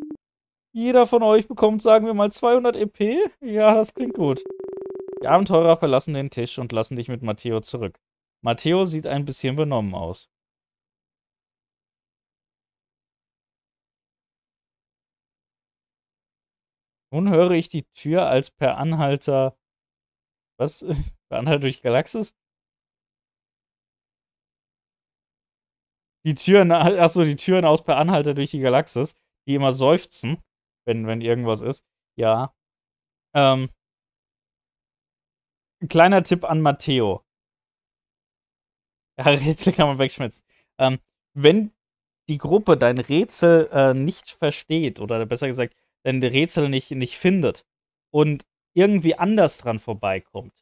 Jeder von euch bekommt, sagen wir mal, 200 EP? Ja, das klingt gut. Die Abenteurer verlassen den Tisch und lassen dich mit Matteo zurück. Matteo sieht ein bisschen benommen aus. Nun höre ich die Tür als per Anhalter. Was? per Anhalter durch Galaxis? Die Türen, achso, die Türen aus per Anhalter durch die Galaxis, die immer seufzen, wenn, wenn irgendwas ist. Ja. Ähm. Ein kleiner Tipp an Matteo. Ja, Rätsel kann man wegschmitzen. Ähm, wenn die Gruppe dein Rätsel äh, nicht versteht, oder besser gesagt, dein Rätsel nicht, nicht findet und irgendwie anders dran vorbeikommt,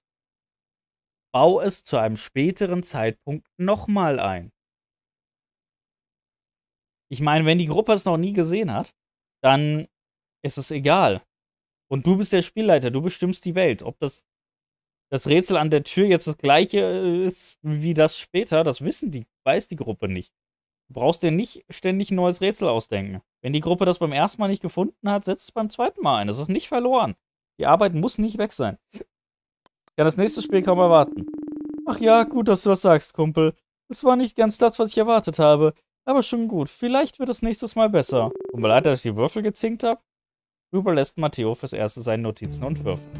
bau es zu einem späteren Zeitpunkt nochmal ein. Ich meine, wenn die Gruppe es noch nie gesehen hat, dann ist es egal. Und du bist der Spielleiter, du bestimmst die Welt. Ob das, das Rätsel an der Tür jetzt das gleiche äh, ist wie das später, das wissen die, weiß die Gruppe nicht. Du brauchst dir nicht ständig ein neues Rätsel ausdenken. Wenn die Gruppe das beim ersten Mal nicht gefunden hat, setzt es beim zweiten Mal ein. Das ist nicht verloren. Die Arbeit muss nicht weg sein. Ich kann das nächste Spiel kaum erwarten. Ach ja, gut, dass du das sagst, Kumpel. Es war nicht ganz das, was ich erwartet habe. Aber schon gut. Vielleicht wird es nächstes Mal besser. Tut mir leid, dass ich die Würfel gezinkt habe. Überlässt Matteo fürs Erste seine Notizen und Würfel.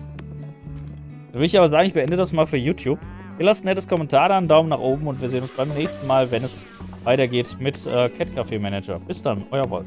Dann will ich aber sagen, ich beende das mal für YouTube. Ihr lasst ein nettes Kommentar da, einen Daumen nach oben und wir sehen uns beim nächsten Mal, wenn es weitergeht mit äh, Cat Café Manager. Bis dann, euer Wolf.